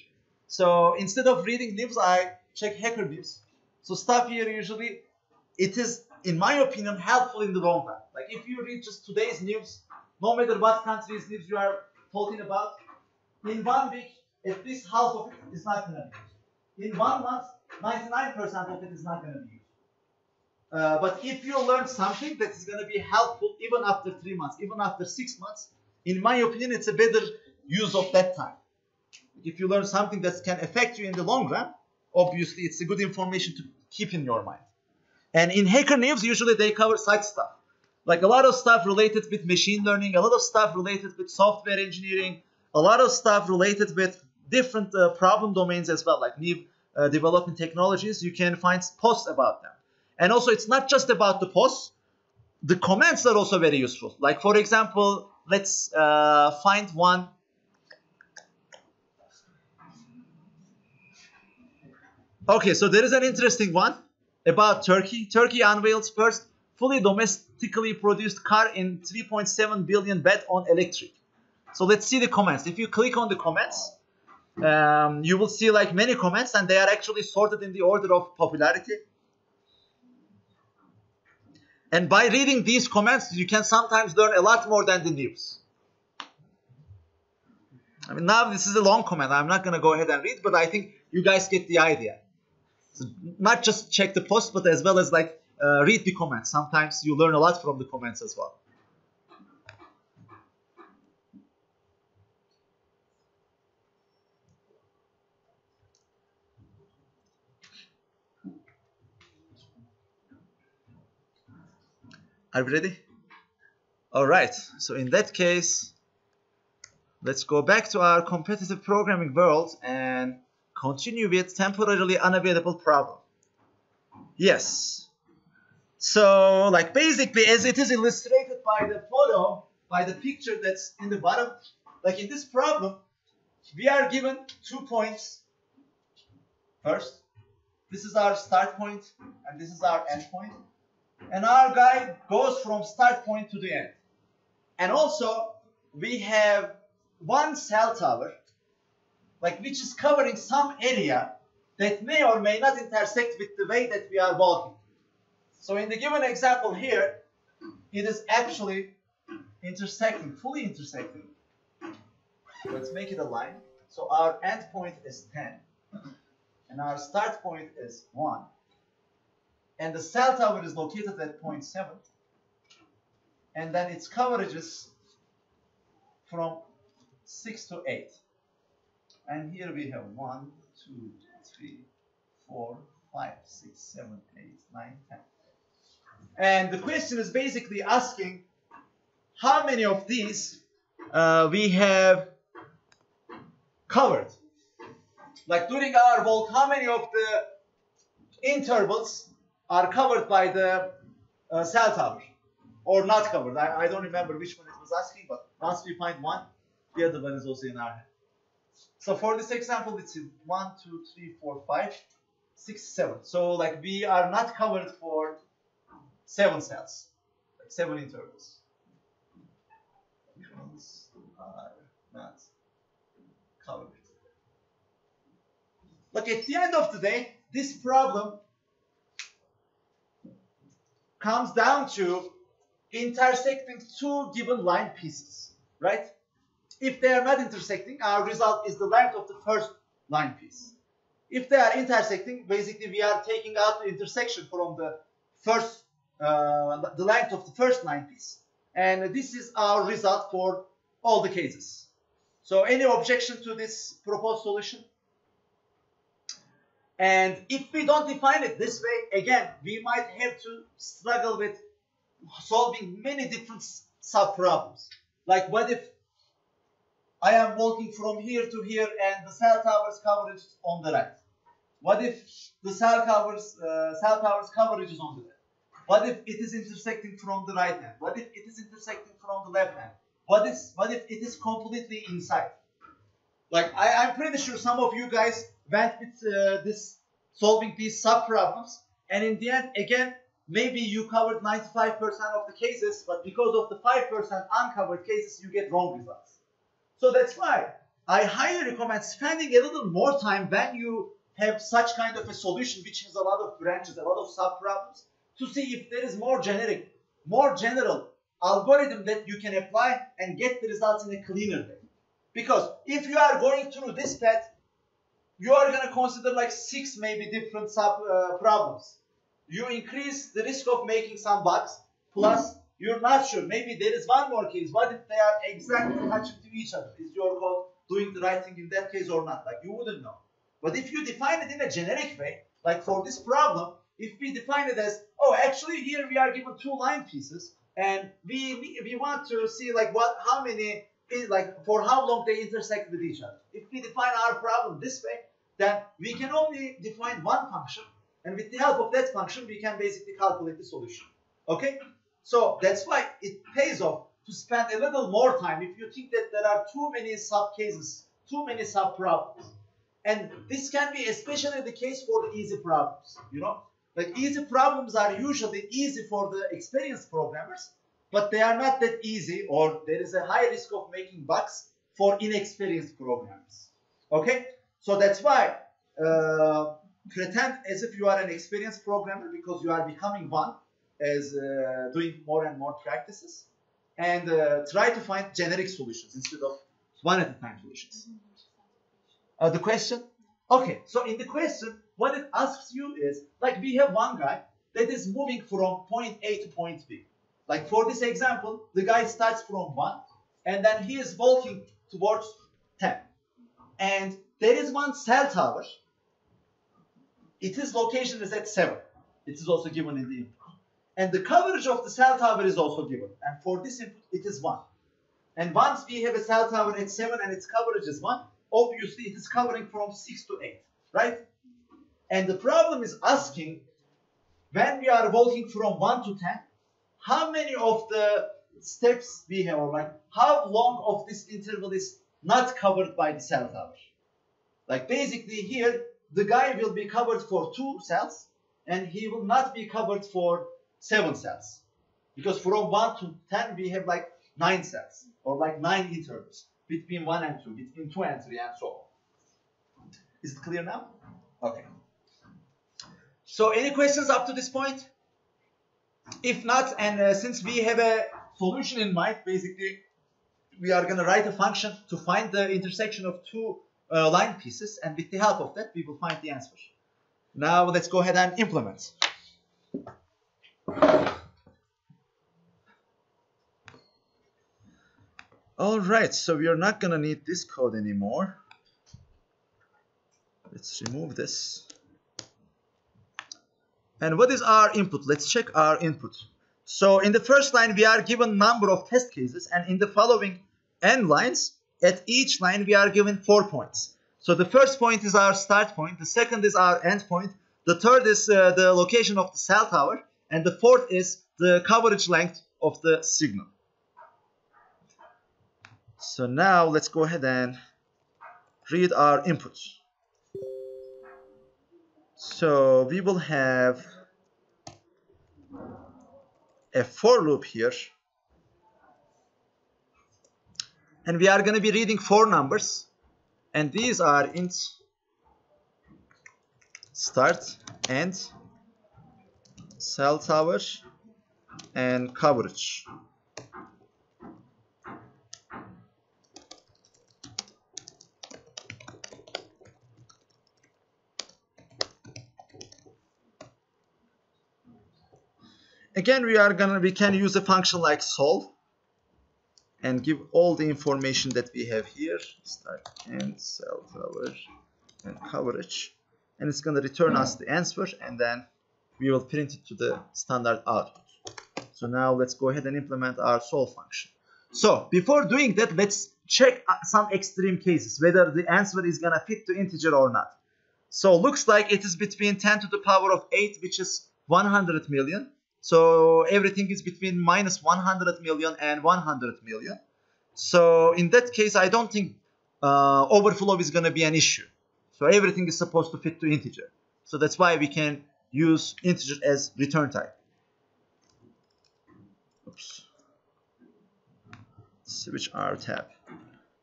So instead of reading news, I check hacker news. So stuff here usually, it is, in my opinion, helpful in the long run. Like if you read just today's news, no matter what country's news you are talking about, in one week, at least half of it is not be. In one month, 99% of it is not going to be used. Uh, but if you learn something that is going to be helpful even after three months, even after six months, in my opinion, it's a better use of that time. If you learn something that can affect you in the long run, obviously it's a good information to keep in your mind. And in Hacker News, usually they cover such stuff. Like a lot of stuff related with machine learning, a lot of stuff related with software engineering, a lot of stuff related with different uh, problem domains as well, like uh, developing technologies. You can find posts about them. And also, it's not just about the posts. The comments are also very useful. Like, for example, let's uh, find one. Okay, so there is an interesting one about Turkey. Turkey unveils first fully domestically produced car in 3.7 billion bet on electric. So let's see the comments. If you click on the comments, um, you will see like many comments and they are actually sorted in the order of popularity. And by reading these comments, you can sometimes learn a lot more than the news. I mean, now this is a long comment. I'm not going to go ahead and read, but I think you guys get the idea. So not just check the post, but as well as like uh, read the comments. Sometimes you learn a lot from the comments as well. Are we ready? All right. So in that case, let's go back to our competitive programming world and continue with temporarily unavailable problem. Yes. So like basically as it is illustrated by the photo, by the picture that's in the bottom, like in this problem, we are given two points. First, this is our start point and this is our end point. And our guide goes from start point to the end. And also, we have one cell tower, like which is covering some area that may or may not intersect with the way that we are walking. So in the given example here, it is actually intersecting, fully intersecting. Let's make it a line. So our end point is 10. And our start point is 1 and the cell tower is located at 0.7 and then its coverage is from 6 to 8 and here we have 1 2 3 4 5 6 7 8 9 10 and the question is basically asking how many of these uh, we have covered? Like during our walk how many of the intervals are covered by the uh, cell tower or not covered. I, I don't remember which one it was asking, but once we find one, the other one is also in our head. So for this example, it's one, two, three, four, five, six, seven. So like we are not covered for seven cells, like seven intervals. Which are not covered? Look, at the end of the day, this problem comes down to intersecting two given line pieces, right? If they are not intersecting, our result is the length of the first line piece. If they are intersecting, basically we are taking out the intersection from the first, uh, the length of the first line piece. And this is our result for all the cases. So any objection to this proposed solution? And if we don't define it this way, again, we might have to struggle with solving many different sub-problems. Like what if I am walking from here to here and the cell tower's coverage is on the right? What if the cell covers uh, cell tower's coverage is on the left? What if it is intersecting from the right hand? What if it is intersecting from the left hand? What is what if it is completely inside? Like I, I'm pretty sure some of you guys went with uh, this solving these sub problems, and in the end, again, maybe you covered 95% of the cases, but because of the 5% uncovered cases, you get wrong results. So that's why I highly recommend spending a little more time when you have such kind of a solution which has a lot of branches, a lot of sub problems, to see if there is more generic, more general algorithm that you can apply and get the results in a cleaner way. Because if you are going through this path, you are going to consider like six maybe different sub uh, problems. You increase the risk of making some bugs, plus you're not sure. Maybe there is one more case. What if they are exactly touching to each other? Is your code doing the right thing in that case or not? Like you wouldn't know. But if you define it in a generic way, like for this problem, if we define it as, oh, actually here we are given two line pieces, and we, we, we want to see like what, how many, like for how long they intersect with each other. If we define our problem this way, then we can only define one function, and with the help of that function, we can basically calculate the solution. Okay? So that's why it pays off to spend a little more time if you think that there are too many sub cases, too many sub problems. And this can be especially the case for the easy problems, you know. Like easy problems are usually easy for the experienced programmers, but they are not that easy or there is a high risk of making bugs for inexperienced programmers. Okay? So that's why uh, pretend as if you are an experienced programmer because you are becoming one as uh, doing more and more practices and uh, try to find generic solutions instead of one at a time solutions. Uh, the question? Okay, so in the question, what it asks you is, like we have one guy that is moving from point A to point B. Like for this example, the guy starts from 1 and then he is walking towards 10. And there is one cell tower. Its location is at 7. It is also given in the input. And the coverage of the cell tower is also given. And for this input, it is 1. And once we have a cell tower at 7 and its coverage is 1, obviously it is covering from 6 to 8, right? And the problem is asking, when we are walking from 1 to 10, how many of the steps we have, or like how long of this interval is not covered by the cell tower? Like basically here, the guy will be covered for two cells, and he will not be covered for seven cells. Because from 1 to 10, we have like 9 cells, or like 9 intervals between 1 and 2, between 2 and 3, and so on. Is it clear now? Okay. So any questions up to this point? If not, and uh, since we have a solution in mind, basically, we are going to write a function to find the intersection of two uh, line pieces, and with the help of that, we will find the answer. Now let's go ahead and implement. Alright, so we are not gonna need this code anymore. Let's remove this. And what is our input? Let's check our input. So in the first line, we are given number of test cases, and in the following n lines, at each line, we are given four points. So the first point is our start point, the second is our end point, the third is uh, the location of the cell tower, and the fourth is the coverage length of the signal. So now let's go ahead and read our inputs. So we will have a for loop here. And we are going to be reading four numbers. And these are int start end cell tower and coverage again we are gonna we can use a function like solve and give all the information that we have here start and cell tower and coverage. And it's going to return us the answer and then we will print it to the standard output. So now let's go ahead and implement our solve function. So before doing that let's check uh, some extreme cases whether the answer is going to fit to integer or not. So looks like it is between 10 to the power of 8 which is 100 million so everything is between minus 100 million and 100 million. So in that case, I don't think uh, overflow is going to be an issue. So everything is supposed to fit to integer. So that's why we can use integer as return type. Oops. Switch our tab.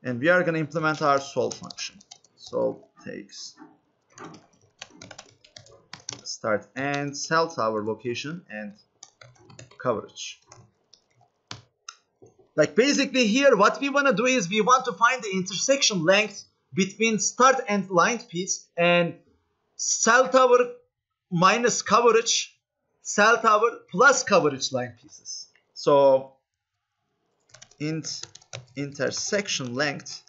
And we are going to implement our solve function. Solve takes start and cell tower location and coverage. Like basically here, what we want to do is we want to find the intersection length between start and line piece and cell tower minus coverage, cell tower plus coverage line pieces. So int intersection length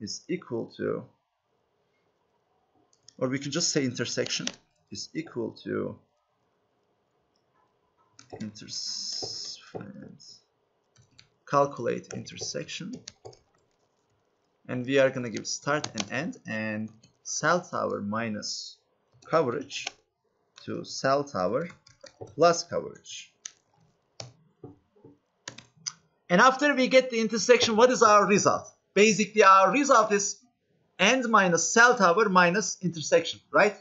is equal to, or we can just say intersection is equal to interference calculate intersection. And we are going to give start and end and cell tower minus coverage to cell tower plus coverage. And after we get the intersection what is our result? Basically our result is end minus cell tower minus intersection right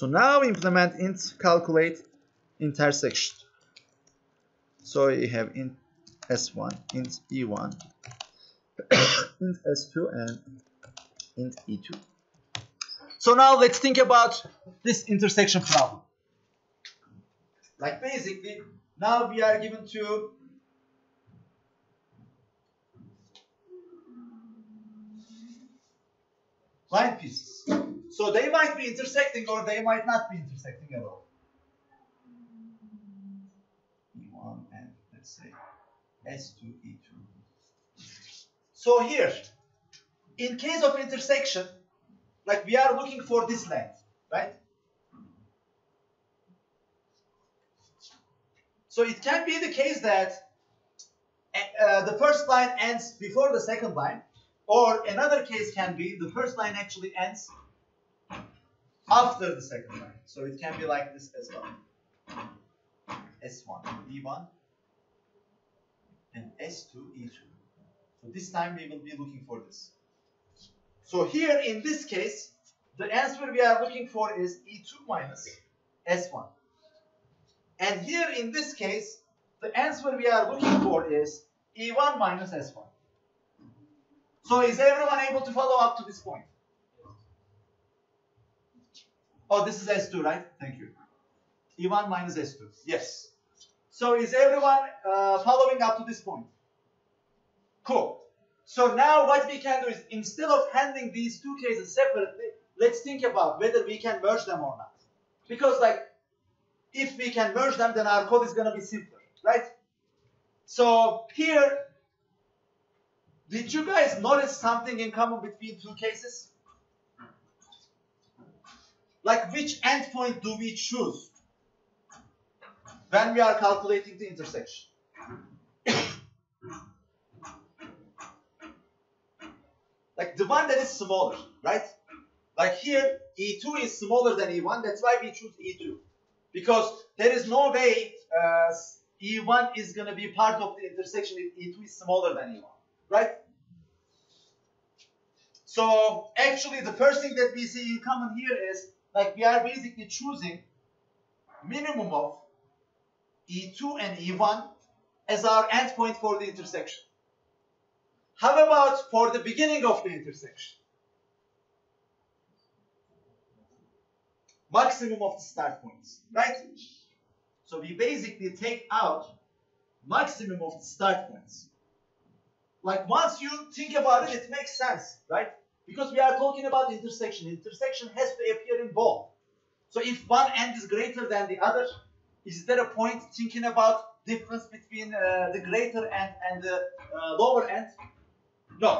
So now implement int calculate intersection. So you have int s1, int e1, [coughs] int s2, and int e2. So now let's think about this intersection problem. Like basically, now we are given to line pieces. So they might be intersecting or they might not be intersecting at all. E1 and let's say S2, E2. So here, in case of intersection, like we are looking for this length, right? So it can be the case that uh, the first line ends before the second line, or another case can be the first line actually ends after the second line. So it can be like this as well. S1, E1, and S2, E2. So this time we will be looking for this. So here in this case, the answer we are looking for is E2 minus S1. And here in this case, the answer we are looking for is E1 minus S1. So is everyone able to follow up to this point? Oh, this is S2, right? Thank you. E1 minus S2. Yes. So is everyone uh, following up to this point? Cool. So now what we can do is instead of handling these two cases separately, let's think about whether we can merge them or not. Because like, if we can merge them, then our code is going to be simpler, right? So here, did you guys notice something in common between two cases? Like which endpoint do we choose when we are calculating the intersection? [coughs] like the one that is smaller, right? Like here, E2 is smaller than E1, that's why we choose E2. Because there is no way uh, E1 is going to be part of the intersection if E2 is smaller than E1, right? So actually the first thing that we see in common here is like we are basically choosing minimum of E2 and E1 as our endpoint for the intersection. How about for the beginning of the intersection? Maximum of the start points, right? So we basically take out maximum of the start points. Like once you think about it, it makes sense, right? Because we are talking about intersection. Intersection has to appear in both. So if one end is greater than the other, is there a point thinking about difference between uh, the greater end and the uh, lower end? No,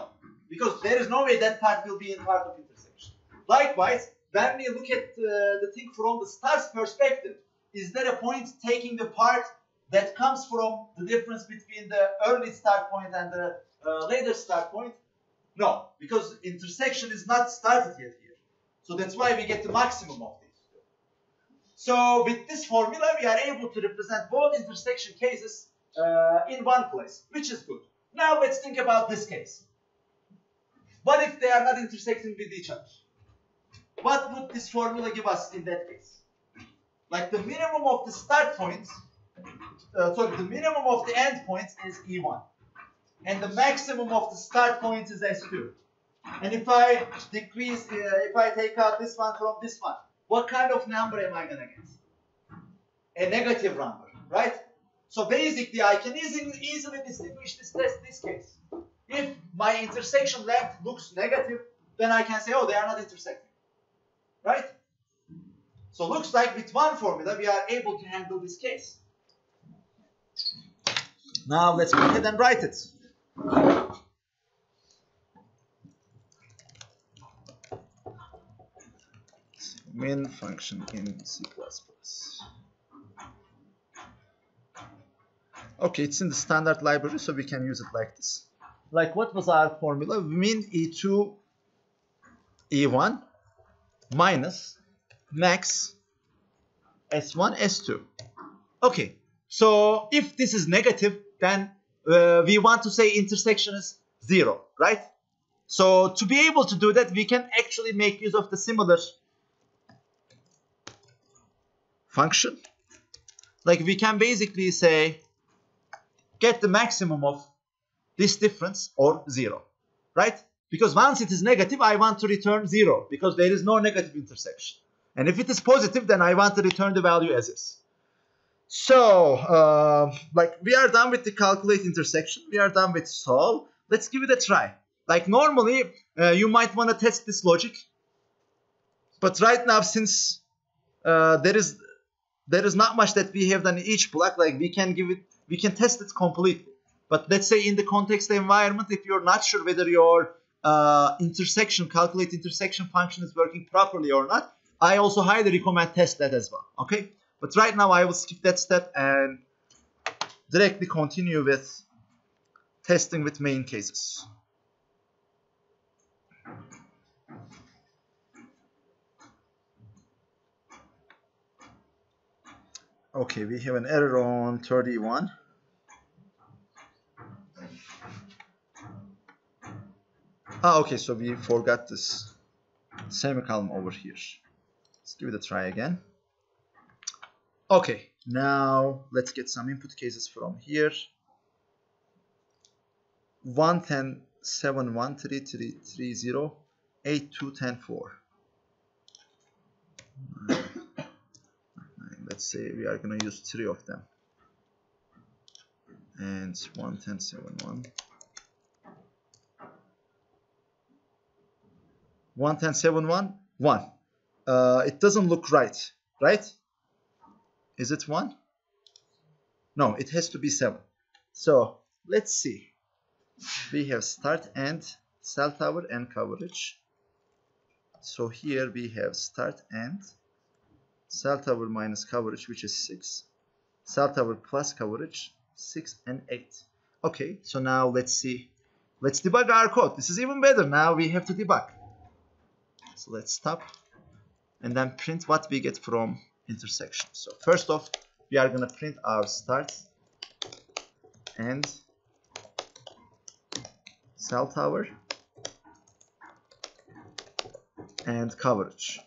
because there is no way that part will be in part of intersection. Likewise, when we look at uh, the thing from the star's perspective, is there a point taking the part that comes from the difference between the early start point and the uh, later start point? No, because intersection is not started yet here. So that's why we get the maximum of these. So with this formula, we are able to represent both intersection cases uh, in one place, which is good. Now let's think about this case. What if they are not intersecting with each other? What would this formula give us in that case? Like the minimum of the start points, uh, sorry, the minimum of the end points is E1. And the maximum of the start point is S2. And if I decrease, uh, if I take out this one from this one, what kind of number am I gonna get? A negative number, right? So basically, I can easily, easily distinguish this test, this case. If my intersection length looks negative, then I can say, oh, they are not intersecting, right? So looks like with one formula, we are able to handle this case. Now let's go ahead and write it. Min function in C++. Okay, it's in the standard library, so we can use it like this. Like what was our formula? Min E2 E1 minus max S1 S2. Okay, so if this is negative, then uh, we want to say intersection is zero, right? So to be able to do that, we can actually make use of the similar function. Like we can basically say, get the maximum of this difference or zero, right? Because once it is negative, I want to return zero because there is no negative intersection. And if it is positive, then I want to return the value as is. So, uh, like we are done with the calculate intersection. We are done with solve. Let's give it a try. Like normally, uh, you might want to test this logic. But right now, since uh, there is there is not much that we have done in each block, like we can give it, we can test it completely. But let's say in the context environment, if you're not sure whether your uh, intersection, calculate intersection function is working properly or not, I also highly recommend test that as well. Okay. But right now I will skip that step and directly continue with testing with main cases. Okay, we have an error on 31. Ah, okay, so we forgot this semicolon over here. Let's give it a try again. Okay, now let's get some input cases from here. 110 71 3330 8210 4. Let's say we are going to use three of them. And 110 71. 110 71 1. Uh, it doesn't look right, right? Is it 1? No, it has to be 7. So let's see. We have start and cell tower and coverage. So here we have start and cell tower minus coverage, which is 6. Cell tower plus coverage, 6 and 8. Okay, so now let's see. Let's debug our code. This is even better. Now we have to debug. So let's stop and then print what we get from intersection. So first off, we are going to print our start and cell tower and coverage.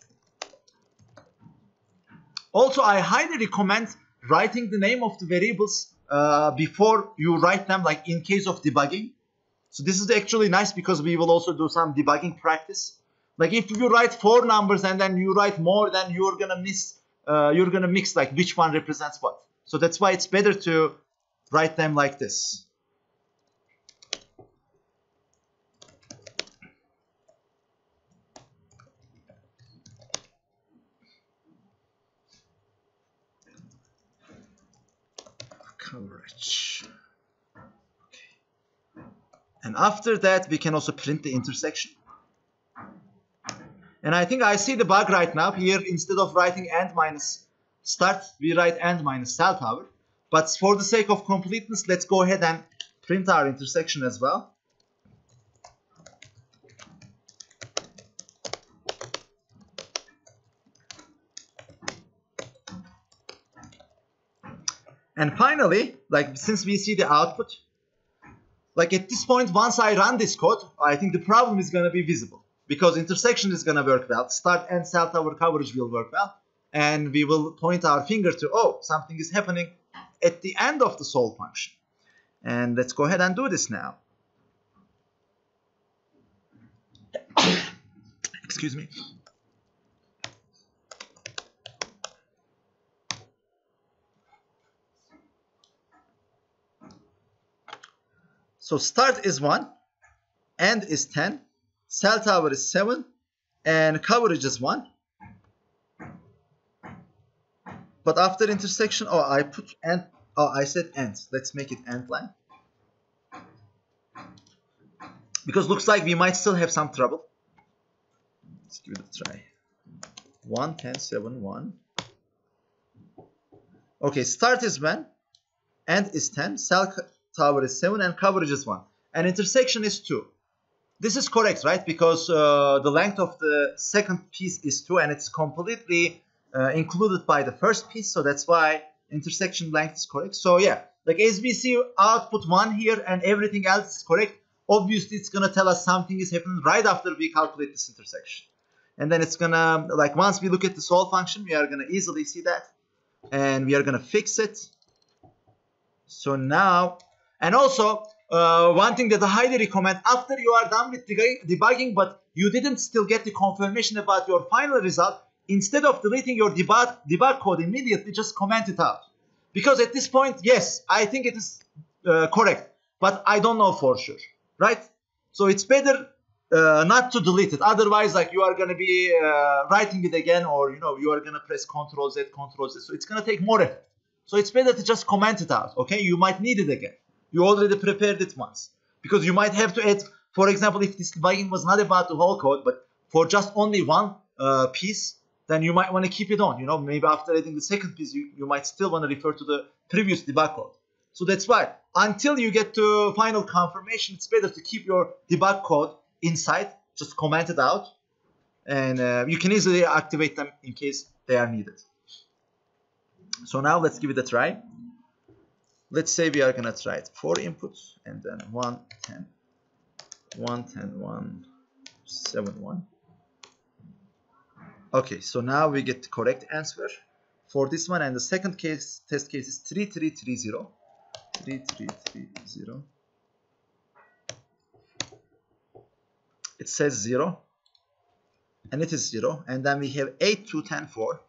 Also, I highly recommend writing the name of the variables uh, before you write them, like in case of debugging. So this is actually nice because we will also do some debugging practice. Like if you write four numbers and then you write more, then you're gonna miss, uh, you're gonna mix like which one represents what. So that's why it's better to write them like this. Coverage. Okay. And after that, we can also print the intersection. And I think I see the bug right now. Here, instead of writing and minus start, we write and minus cell tower. But for the sake of completeness, let's go ahead and print our intersection as well. And finally, like since we see the output, like at this point, once I run this code, I think the problem is going to be visible because intersection is going to work well. Start and cell tower coverage will work well. And we will point our finger to, oh, something is happening at the end of the solve function. And let's go ahead and do this now. [coughs] Excuse me. So start is 1, end is 10, cell tower is 7, and coverage is 1. But after intersection, oh, I put and oh, I said end. Let's make it end line. Because looks like we might still have some trouble. Let's give it a try. 1, 10, 7, 1. Okay, start is 1, end is 10, cell tower is 7 and coverage is 1 and intersection is 2 this is correct right? Because uh, the length of the second piece is 2 and it's completely uh, included by the first piece. So that's why intersection length is correct. So yeah like as we see output 1 here and everything else is correct. Obviously it's gonna tell us something is happening right after we calculate this intersection. And then it's gonna like once we look at the solve function we are gonna easily see that and we are gonna fix it. So now and also, uh, one thing that I highly recommend after you are done with debugging, but you didn't still get the confirmation about your final result, instead of deleting your debug, debug code immediately, just comment it out. Because at this point, yes, I think it is uh, correct, but I don't know for sure, right? So it's better uh, not to delete it. Otherwise, like you are going to be uh, writing it again, or you know, you are going to press Control Z, Control Z. So it's going to take more effort. So it's better to just comment it out. Okay, you might need it again you already prepared it once. Because you might have to add, for example, if this debugging was not about the whole code, but for just only one uh, piece, then you might want to keep it on. You know, maybe after adding the second piece, you, you might still want to refer to the previous debug code. So that's why until you get to final confirmation, it's better to keep your debug code inside, just comment it out, and uh, you can easily activate them in case they are needed. So now let's give it a try let's say we are going to try it. Four inputs and then 1 10 1 10 1 7 1 okay so now we get the correct answer for this one. And the second case test case is 3330 3330 it says 0 and it is 0 and then we have 8 2 10 4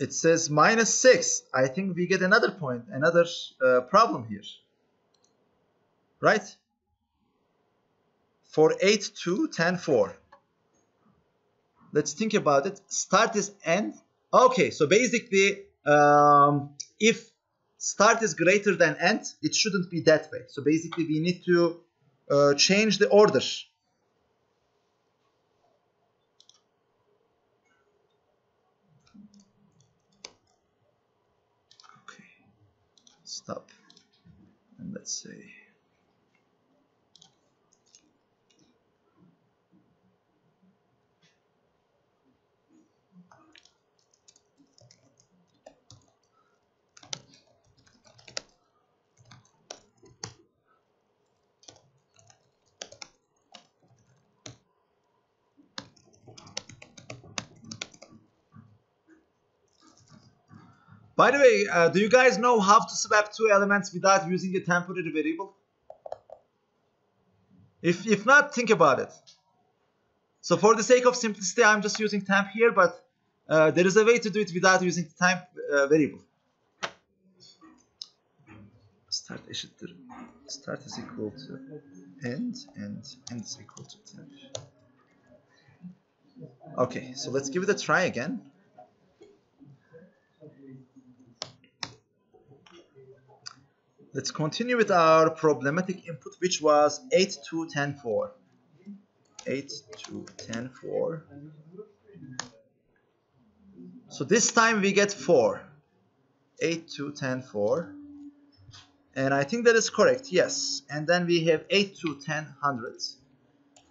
it says minus 6. I think we get another point, another uh, problem here. Right? For 8, 2, 10, 4. Let's think about it. Start is end. Okay, so basically, um, if start is greater than end, it shouldn't be that way. So basically, we need to uh, change the order. Stop. And let's say By the way, uh, do you guys know how to swap two elements without using a temporary variable? If, if not, think about it. So for the sake of simplicity, I'm just using temp here, but uh, there is a way to do it without using the temp uh, variable. Start. Start is equal to end and end is equal to temp. Okay, so let's give it a try again. Let's continue with our problematic input, which was 8 to 10 4. 8 to 10 4. So this time we get 4. 8 to 10 4. And I think that is correct, yes. And then we have 8 to 10 hundreds.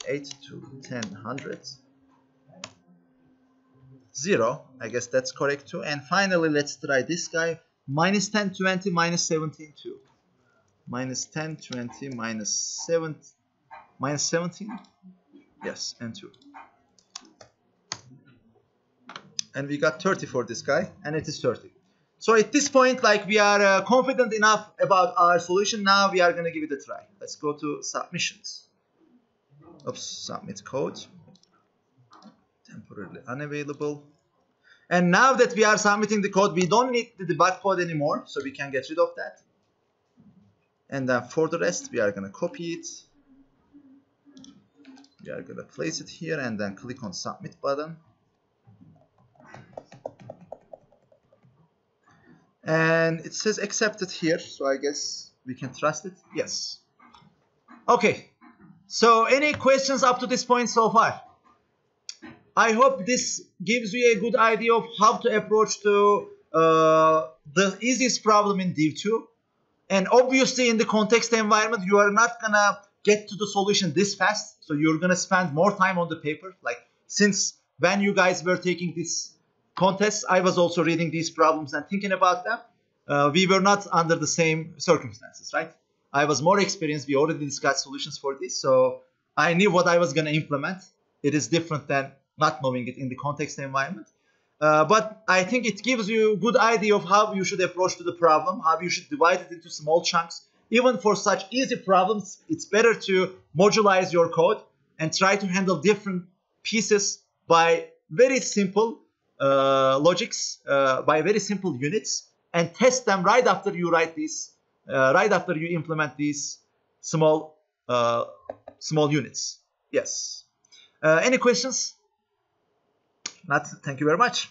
8 to 10 hundreds. 0. I guess that's correct too. And finally, let's try this guy. Minus 10, 20, minus 17, 2 minus 10, 20, minus 7, minus 17, yes, and 2. And we got 30 for this guy, and it is 30. So at this point, like we are uh, confident enough about our solution, now we are going to give it a try. Let's go to submissions. Oops, submit code. Temporarily unavailable. And now that we are submitting the code, we don't need the debug code anymore, so we can get rid of that. And then for the rest, we are going to copy it. We are to place it here and then click on submit button. And it says accepted here, so I guess we can trust it. Yes. Okay. So any questions up to this point so far? I hope this gives you a good idea of how to approach to uh, the easiest problem in Div 2 and obviously in the context environment, you are not gonna get to the solution this fast. So you're gonna spend more time on the paper. Like since when you guys were taking this contest, I was also reading these problems and thinking about them. Uh, we were not under the same circumstances, right? I was more experienced. We already discussed solutions for this. So I knew what I was gonna implement. It is different than not knowing it in the context environment. Uh, but I think it gives you a good idea of how you should approach to the problem, how you should divide it into small chunks. Even for such easy problems, it's better to modularize your code and try to handle different pieces by very simple uh, logics, uh, by very simple units, and test them right after you write these, uh, right after you implement these small, uh, small units. Yes. Any questions? Not. Thank you very much.